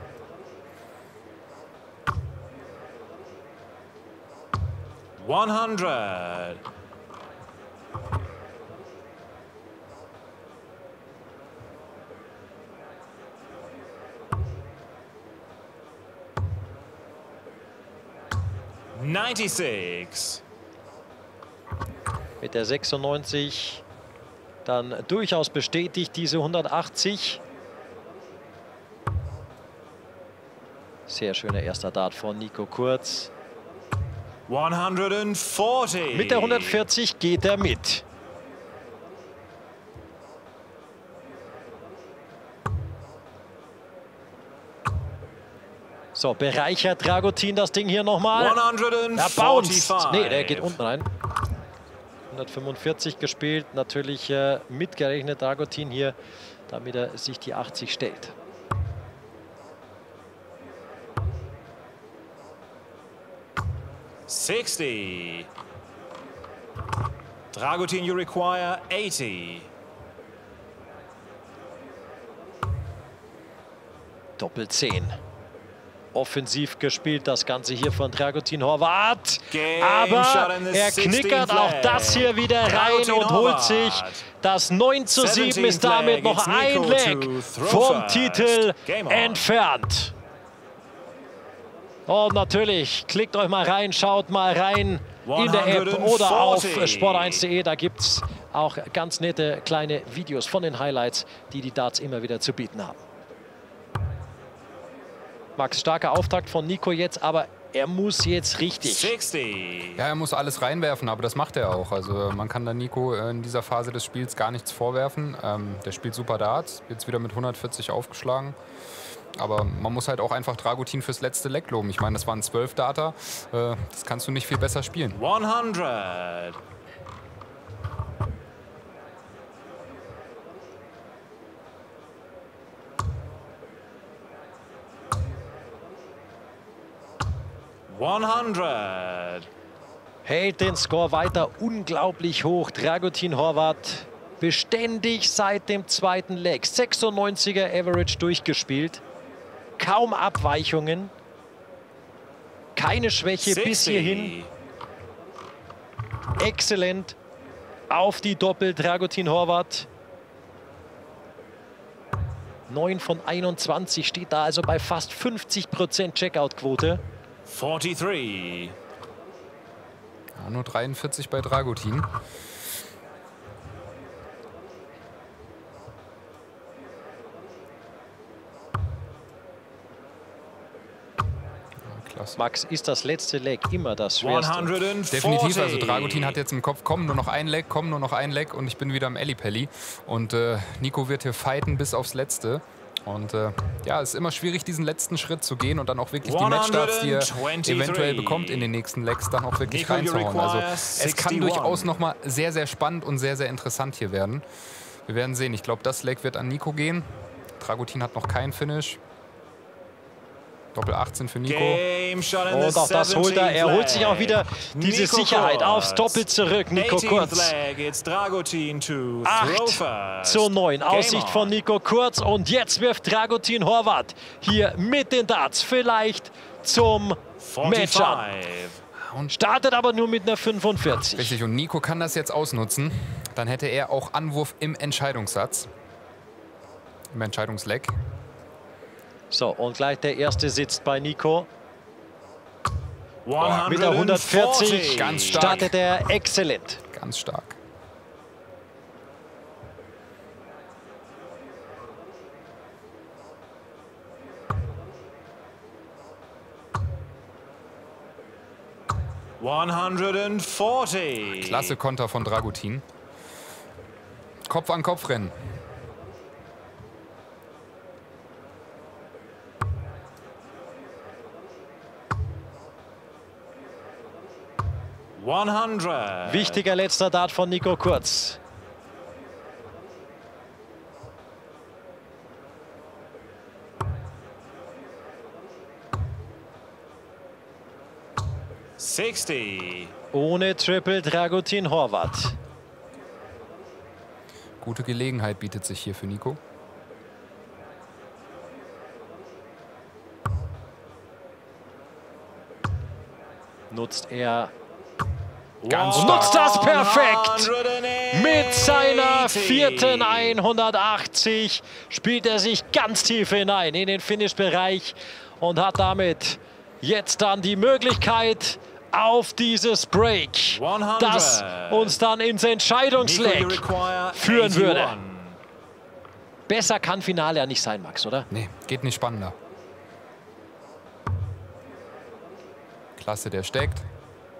100. 96. Mit der 96 dann durchaus bestätigt diese 180. Sehr schöner erster Dart von Nico Kurz. 140. Mit der 140 geht er mit. So, bereichert Dragutin das Ding hier nochmal. Er bounced. Nee, der geht unten rein. 145 gespielt. Natürlich äh, mitgerechnet Dragutin hier, damit er sich die 80 stellt. Sixty. Dragutin, you require 80. Doppel 10 offensiv gespielt, das Ganze hier von Dragutin Horvath. Aber er knickert auch das hier wieder rein und holt sich das 9 zu 7 ist damit noch ein Leg vom Titel entfernt. Und natürlich, klickt euch mal rein, schaut mal rein in der App oder auf sport1.de. Da gibt es auch ganz nette kleine Videos von den Highlights, die die Darts immer wieder zu bieten haben. Max, starker Auftakt von Nico jetzt, aber er muss jetzt richtig. 60. Ja, er muss alles reinwerfen, aber das macht er auch. Also man kann da Nico in dieser Phase des Spiels gar nichts vorwerfen. Ähm, der spielt super Darts, jetzt wieder mit 140 aufgeschlagen. Aber man muss halt auch einfach Dragutin fürs letzte Leck loben. Ich meine, das waren 12 Data. Äh, das kannst du nicht viel besser spielen. 100. 100. Hält den Score weiter unglaublich hoch. Dragutin Horvath beständig seit dem zweiten Leg. 96er Average durchgespielt. Kaum Abweichungen. Keine Schwäche 60. bis hierhin. Exzellent auf die Doppel Dragutin Horvath. 9 von 21 steht da also bei fast 50 Prozent Checkout-Quote. 43. Ja, nur 43 bei Dragutin. Max, ist das letzte Leg immer das schwerste? 140. Definitiv, also Dragutin hat jetzt im Kopf, komm, nur noch ein Leg, komm, nur noch ein Leg und ich bin wieder am Ellipelli. Und äh, Nico wird hier fighten bis aufs Letzte. Und äh, ja, es ist immer schwierig, diesen letzten Schritt zu gehen und dann auch wirklich die Matchstarts, die er eventuell bekommt in den nächsten Legs, dann auch wirklich Nico reinzuhauen. Also es kann durchaus nochmal sehr, sehr spannend und sehr, sehr interessant hier werden. Wir werden sehen. Ich glaube, das Leg wird an Nico gehen. Dragutin hat noch kein Finish. Doppel 18 für Nico. Und auch das holt er. Er holt sich auch wieder diese Nico Sicherheit Kurz. aufs Doppel zurück. Nico Kurz. 8 zu 9. Aussicht von Nico Kurz. Und jetzt wirft Dragutin Horvath hier mit den Darts vielleicht zum Matchup. Und startet aber nur mit einer 45. Richtig, und Nico kann das jetzt ausnutzen. Dann hätte er auch Anwurf im Entscheidungssatz. Im Entscheidungsleck. So, und gleich der erste sitzt bei Nico. Mit der 140 Ganz stark. startet er exzellent. Ganz stark. Klasse Konter von Dragutin. Kopf an Kopf rennen. 100. Wichtiger letzter Dart von Nico Kurz. Ohne Triple Dragutin Horvath. Gute Gelegenheit bietet sich hier für Nico. Nutzt er Ganz und nutzt das perfekt. Mit seiner vierten 180 spielt er sich ganz tief hinein in den Finish-Bereich und hat damit jetzt dann die Möglichkeit auf dieses Break, das uns dann ins Entscheidungsleg führen würde. Besser kann Finale ja nicht sein, Max, oder? Nee, geht nicht spannender. Klasse, der steckt.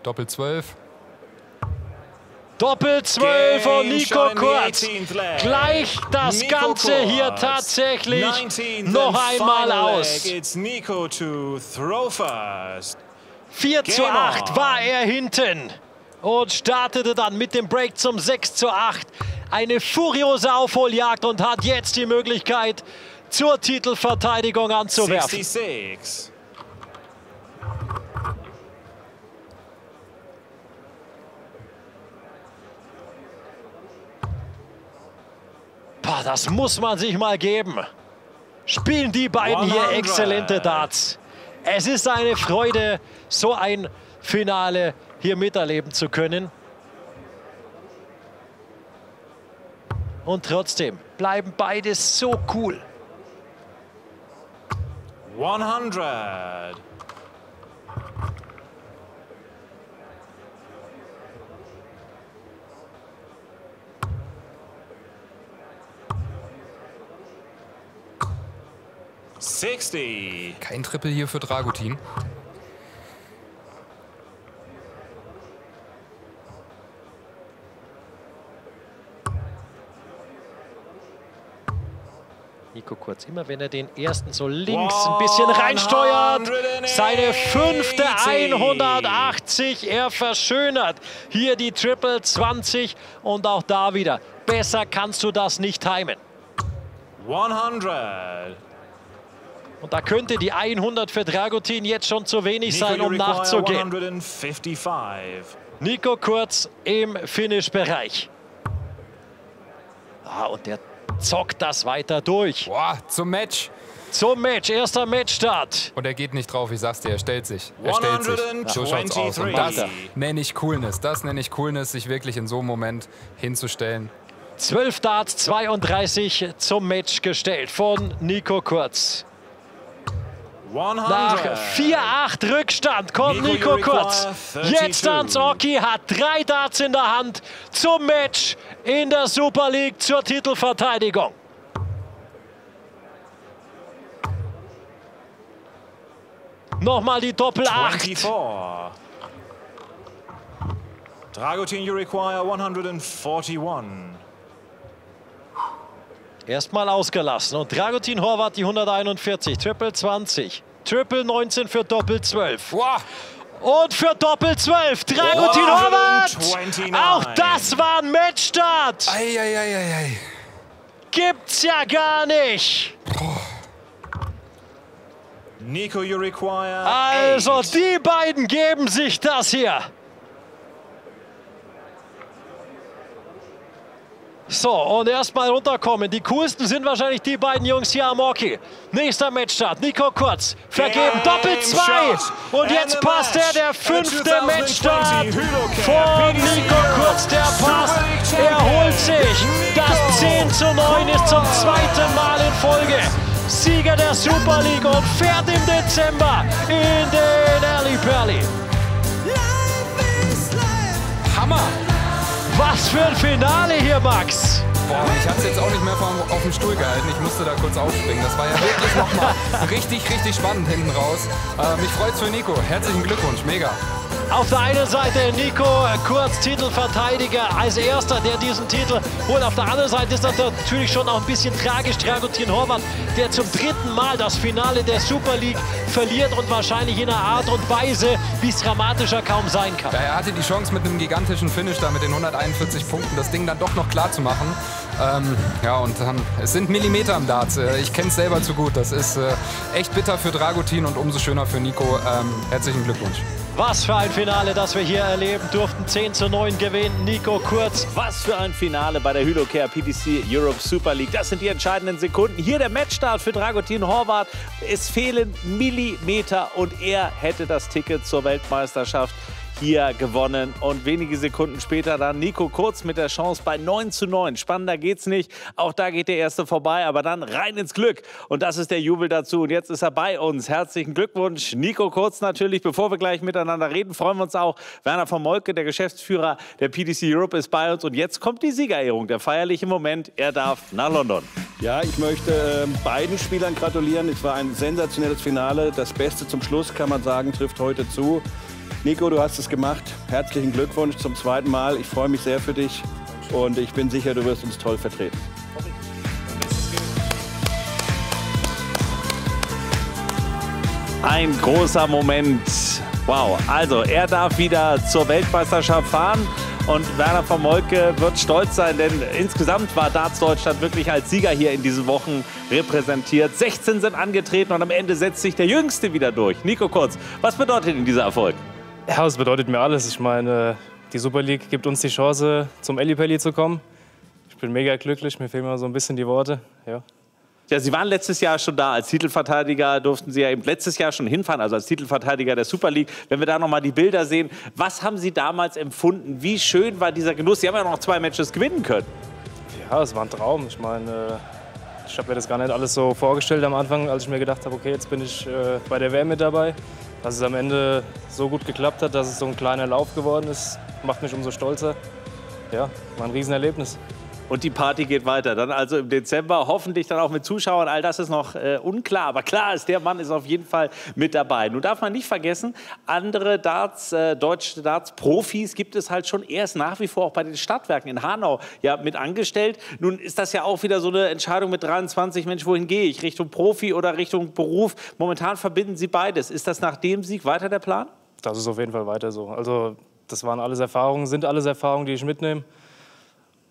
Doppel 12. Doppel 12 von Nico Kurz. Gleich das Nico Ganze Kurz. hier tatsächlich noch einmal aus. 4 zu 8 war er hinten und startete dann mit dem Break zum 6 zu 8. Eine furiose Aufholjagd und hat jetzt die Möglichkeit, zur Titelverteidigung anzuwerfen. 66. Boah, das muss man sich mal geben. Spielen die beiden 100. hier exzellente Darts. Es ist eine Freude, so ein Finale hier miterleben zu können. Und trotzdem bleiben beide so cool. 100. 60. Kein Triple hier für Dragutin. Nico Kurz, immer wenn er den ersten so links ein bisschen reinsteuert, seine fünfte 180, er verschönert hier die Triple 20 und auch da wieder, besser kannst du das nicht timen. 100. Und da könnte die 100 für Dragutin jetzt schon zu wenig sein, um nachzugehen. Nico Kurz im Finish-Bereich. Ah, und der zockt das weiter durch. Boah, zum Match. Zum Match, erster Matchstart. Und er geht nicht drauf, ich sag's dir, er stellt sich. Er stellt sich. So schaut's aus. Und das nenne ich Coolness. Das nenne ich Coolness, sich wirklich in so einem Moment hinzustellen. 12 Darts, 32 zum Match gestellt von Nico Kurz. 100. Nach 4-8 Rückstand kommt Nico, Nico Kurz. Jetzt ans Oki, hat drei Darts in der Hand zum Match in der Super League zur Titelverteidigung. Nochmal die Doppel 8. 24. Dragutin, you require 141. Erstmal ausgelassen. Und Dragutin Horvath die 141. Triple 20. Triple 19 für Doppel 12. Wow. Und für Doppel 12 Dragutin oh, Horvath. Auch das war ein Matchstart. Ei, ei, ei, ei. Gibt's ja gar nicht. Nico, you require also die beiden geben sich das hier. So, und erstmal runterkommen. Die coolsten sind wahrscheinlich die beiden Jungs hier am Hockey. Nächster Matchstart. Nico Kurz vergeben Doppel 2. Und jetzt passt er, der fünfte Matchstart von Nico Kurz. Der passt. Er holt sich. Das 10 zu 9 ist zum zweiten Mal in Folge. Sieger der Super League und fährt im Dezember in den Alley Perli. Hammer! Was für ein Finale hier, Max! Boah, ich habe es jetzt auch nicht mehr auf dem Stuhl gehalten. Ich musste da kurz aufspringen. Das war ja wirklich nochmal richtig, richtig spannend hinten raus. Äh, mich freut's für Nico. Herzlichen Glückwunsch, mega. Auf der einen Seite Nico Kurz, Titelverteidiger als erster, der diesen Titel holt. Auf der anderen Seite ist das natürlich schon auch ein bisschen tragisch. Dragutin Horvath, der zum dritten Mal das Finale der Super League verliert und wahrscheinlich in einer Art und Weise, wie es dramatischer kaum sein kann. Ja, er hatte die Chance mit einem gigantischen Finish da mit den 141 Punkten, das Ding dann doch noch klar zu machen. Ähm, ja, und dann, es sind Millimeter im Darts. Äh, ich kenne es selber zu gut. Das ist äh, echt bitter für Dragutin und umso schöner für Nico. Ähm, herzlichen Glückwunsch. Was für ein Finale, das wir hier erleben durften. 10 zu 9 gewinnen. Nico Kurz. Was für ein Finale bei der Hydrocare PDC Europe Super League. Das sind die entscheidenden Sekunden. Hier der Matchstart für Dragutin Horvath. Es fehlen Millimeter und er hätte das Ticket zur Weltmeisterschaft hier gewonnen. Und wenige Sekunden später dann Nico Kurz mit der Chance bei 9 zu 9. Spannender geht's nicht. Auch da geht der Erste vorbei, aber dann rein ins Glück. Und das ist der Jubel dazu. Und jetzt ist er bei uns. Herzlichen Glückwunsch, Nico Kurz natürlich. Bevor wir gleich miteinander reden, freuen wir uns auch. Werner von Molke, der Geschäftsführer der PDC Europe, ist bei uns. Und jetzt kommt die Siegerehrung, der feierliche Moment. Er darf nach London. Ja, ich möchte äh, beiden Spielern gratulieren. Es war ein sensationelles Finale. Das Beste zum Schluss, kann man sagen, trifft heute zu. Nico, du hast es gemacht. Herzlichen Glückwunsch zum zweiten Mal. Ich freue mich sehr für dich und ich bin sicher, du wirst uns toll vertreten. Ein großer Moment. Wow, also er darf wieder zur Weltmeisterschaft fahren und Werner von Molke wird stolz sein, denn insgesamt war Darts Deutschland wirklich als Sieger hier in diesen Wochen repräsentiert. 16 sind angetreten und am Ende setzt sich der Jüngste wieder durch. Nico Kurz, was bedeutet Ihnen dieser Erfolg? Ja, es bedeutet mir alles. Ich meine, die Super League gibt uns die Chance, zum Ellipelli zu kommen. Ich bin mega glücklich, mir fehlen mal so ein bisschen die Worte. Ja. Ja, Sie waren letztes Jahr schon da. Als Titelverteidiger durften Sie ja eben letztes Jahr schon hinfahren, also als Titelverteidiger der Super League. Wenn wir da noch mal die Bilder sehen, was haben Sie damals empfunden? Wie schön war dieser Genuss? Sie haben ja noch zwei Matches gewinnen können. Ja, es war ein Traum. Ich meine, ich habe mir das gar nicht alles so vorgestellt am Anfang, als ich mir gedacht habe, okay, jetzt bin ich äh, bei der WM mit dabei. Dass es am Ende so gut geklappt hat, dass es so ein kleiner Lauf geworden ist, macht mich umso stolzer. Ja, war ein Riesenerlebnis. Und die Party geht weiter. Dann also im Dezember, hoffentlich dann auch mit Zuschauern. All das ist noch äh, unklar. Aber klar ist, der Mann ist auf jeden Fall mit dabei. Nun darf man nicht vergessen, andere Darts, äh, deutsche Darts-Profis gibt es halt schon erst nach wie vor auch bei den Stadtwerken in Hanau ja mit angestellt. Nun ist das ja auch wieder so eine Entscheidung mit 23, Mensch, wohin gehe ich? Richtung Profi oder Richtung Beruf? Momentan verbinden Sie beides. Ist das nach dem Sieg weiter der Plan? Das ist auf jeden Fall weiter so. Also das waren alles Erfahrungen, sind alles Erfahrungen, die ich mitnehme.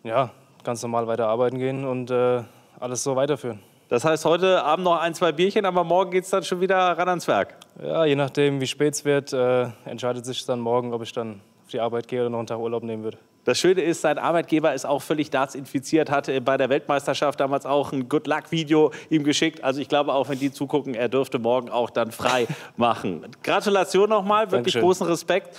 Ja, ganz normal weiter arbeiten gehen und äh, alles so weiterführen. Das heißt, heute Abend noch ein, zwei Bierchen, aber morgen geht es dann schon wieder ran ans Werk. Ja, je nachdem, wie spät es wird, äh, entscheidet sich dann morgen, ob ich dann auf die Arbeit gehe oder noch einen Tag Urlaub nehmen würde. Das Schöne ist, sein Arbeitgeber ist auch völlig Darts infiziert, hatte bei der Weltmeisterschaft damals auch ein Good Luck Video ihm geschickt. Also ich glaube, auch wenn die zugucken, er dürfte morgen auch dann frei machen. Gratulation nochmal, wirklich Dankeschön. großen Respekt.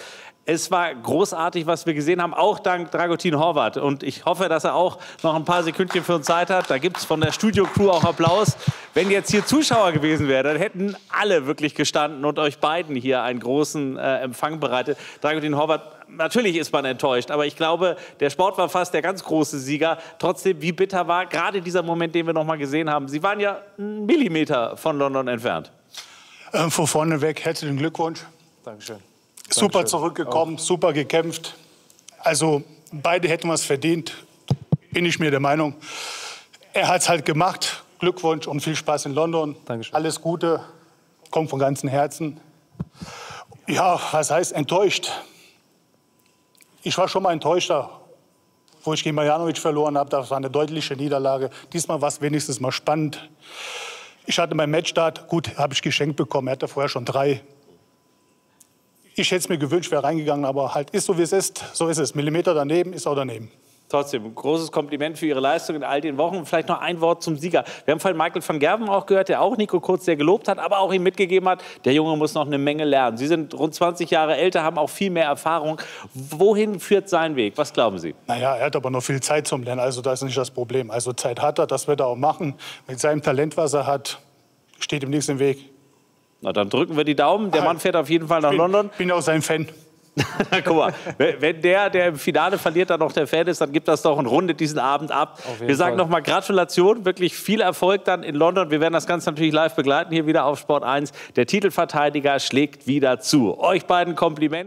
Es war großartig, was wir gesehen haben, auch dank Dragutin Horvath. Und ich hoffe, dass er auch noch ein paar Sekündchen für uns Zeit hat. Da gibt es von der Studio-Crew auch Applaus. Wenn jetzt hier Zuschauer gewesen wären, dann hätten alle wirklich gestanden und euch beiden hier einen großen äh, Empfang bereitet. Dragutin Horvath, natürlich ist man enttäuscht, aber ich glaube, der Sport war fast der ganz große Sieger. Trotzdem, wie bitter war gerade dieser Moment, den wir noch mal gesehen haben. Sie waren ja einen Millimeter von London entfernt. Ähm, von vorne weg herzlichen Glückwunsch. Dankeschön. Super zurückgekommen, auch. super gekämpft. Also beide hätten was verdient, bin ich mir der Meinung. Er hat es halt gemacht. Glückwunsch und viel Spaß in London. Dankeschön. Alles Gute, kommt von ganzem Herzen. Ja, was heißt enttäuscht? Ich war schon mal enttäuschter, wo ich gegen Marjanovic verloren habe. Das war eine deutliche Niederlage. Diesmal war es wenigstens mal spannend. Ich hatte meinen Matchstart, gut, habe ich geschenkt bekommen. Er hatte vorher schon drei. Ich hätte es mir gewünscht, wäre reingegangen, aber halt ist so, wie es ist. So ist es. Millimeter daneben ist auch daneben. Trotzdem, großes Kompliment für Ihre Leistung in all den Wochen. Vielleicht noch ein Wort zum Sieger. Wir haben vorhin Michael van Gerven auch gehört, der auch Nico Kurz sehr gelobt hat, aber auch ihm mitgegeben hat, der Junge muss noch eine Menge lernen. Sie sind rund 20 Jahre älter, haben auch viel mehr Erfahrung. Wohin führt sein Weg? Was glauben Sie? Naja, er hat aber noch viel Zeit zum Lernen, also das ist nicht das Problem. Also Zeit hat er, das wird er auch machen. Mit seinem Talent, was er hat, steht ihm nichts im Weg. Na, dann drücken wir die Daumen. Der Mann fährt auf jeden Fall nach bin, London. Ich bin auch sein Fan. Guck mal, wenn der, der im Finale verliert, dann noch der Fan ist, dann gibt das doch eine Runde diesen Abend ab. Wir sagen nochmal Gratulation, wirklich viel Erfolg dann in London. Wir werden das Ganze natürlich live begleiten, hier wieder auf Sport 1. Der Titelverteidiger schlägt wieder zu. Euch beiden Kompliment.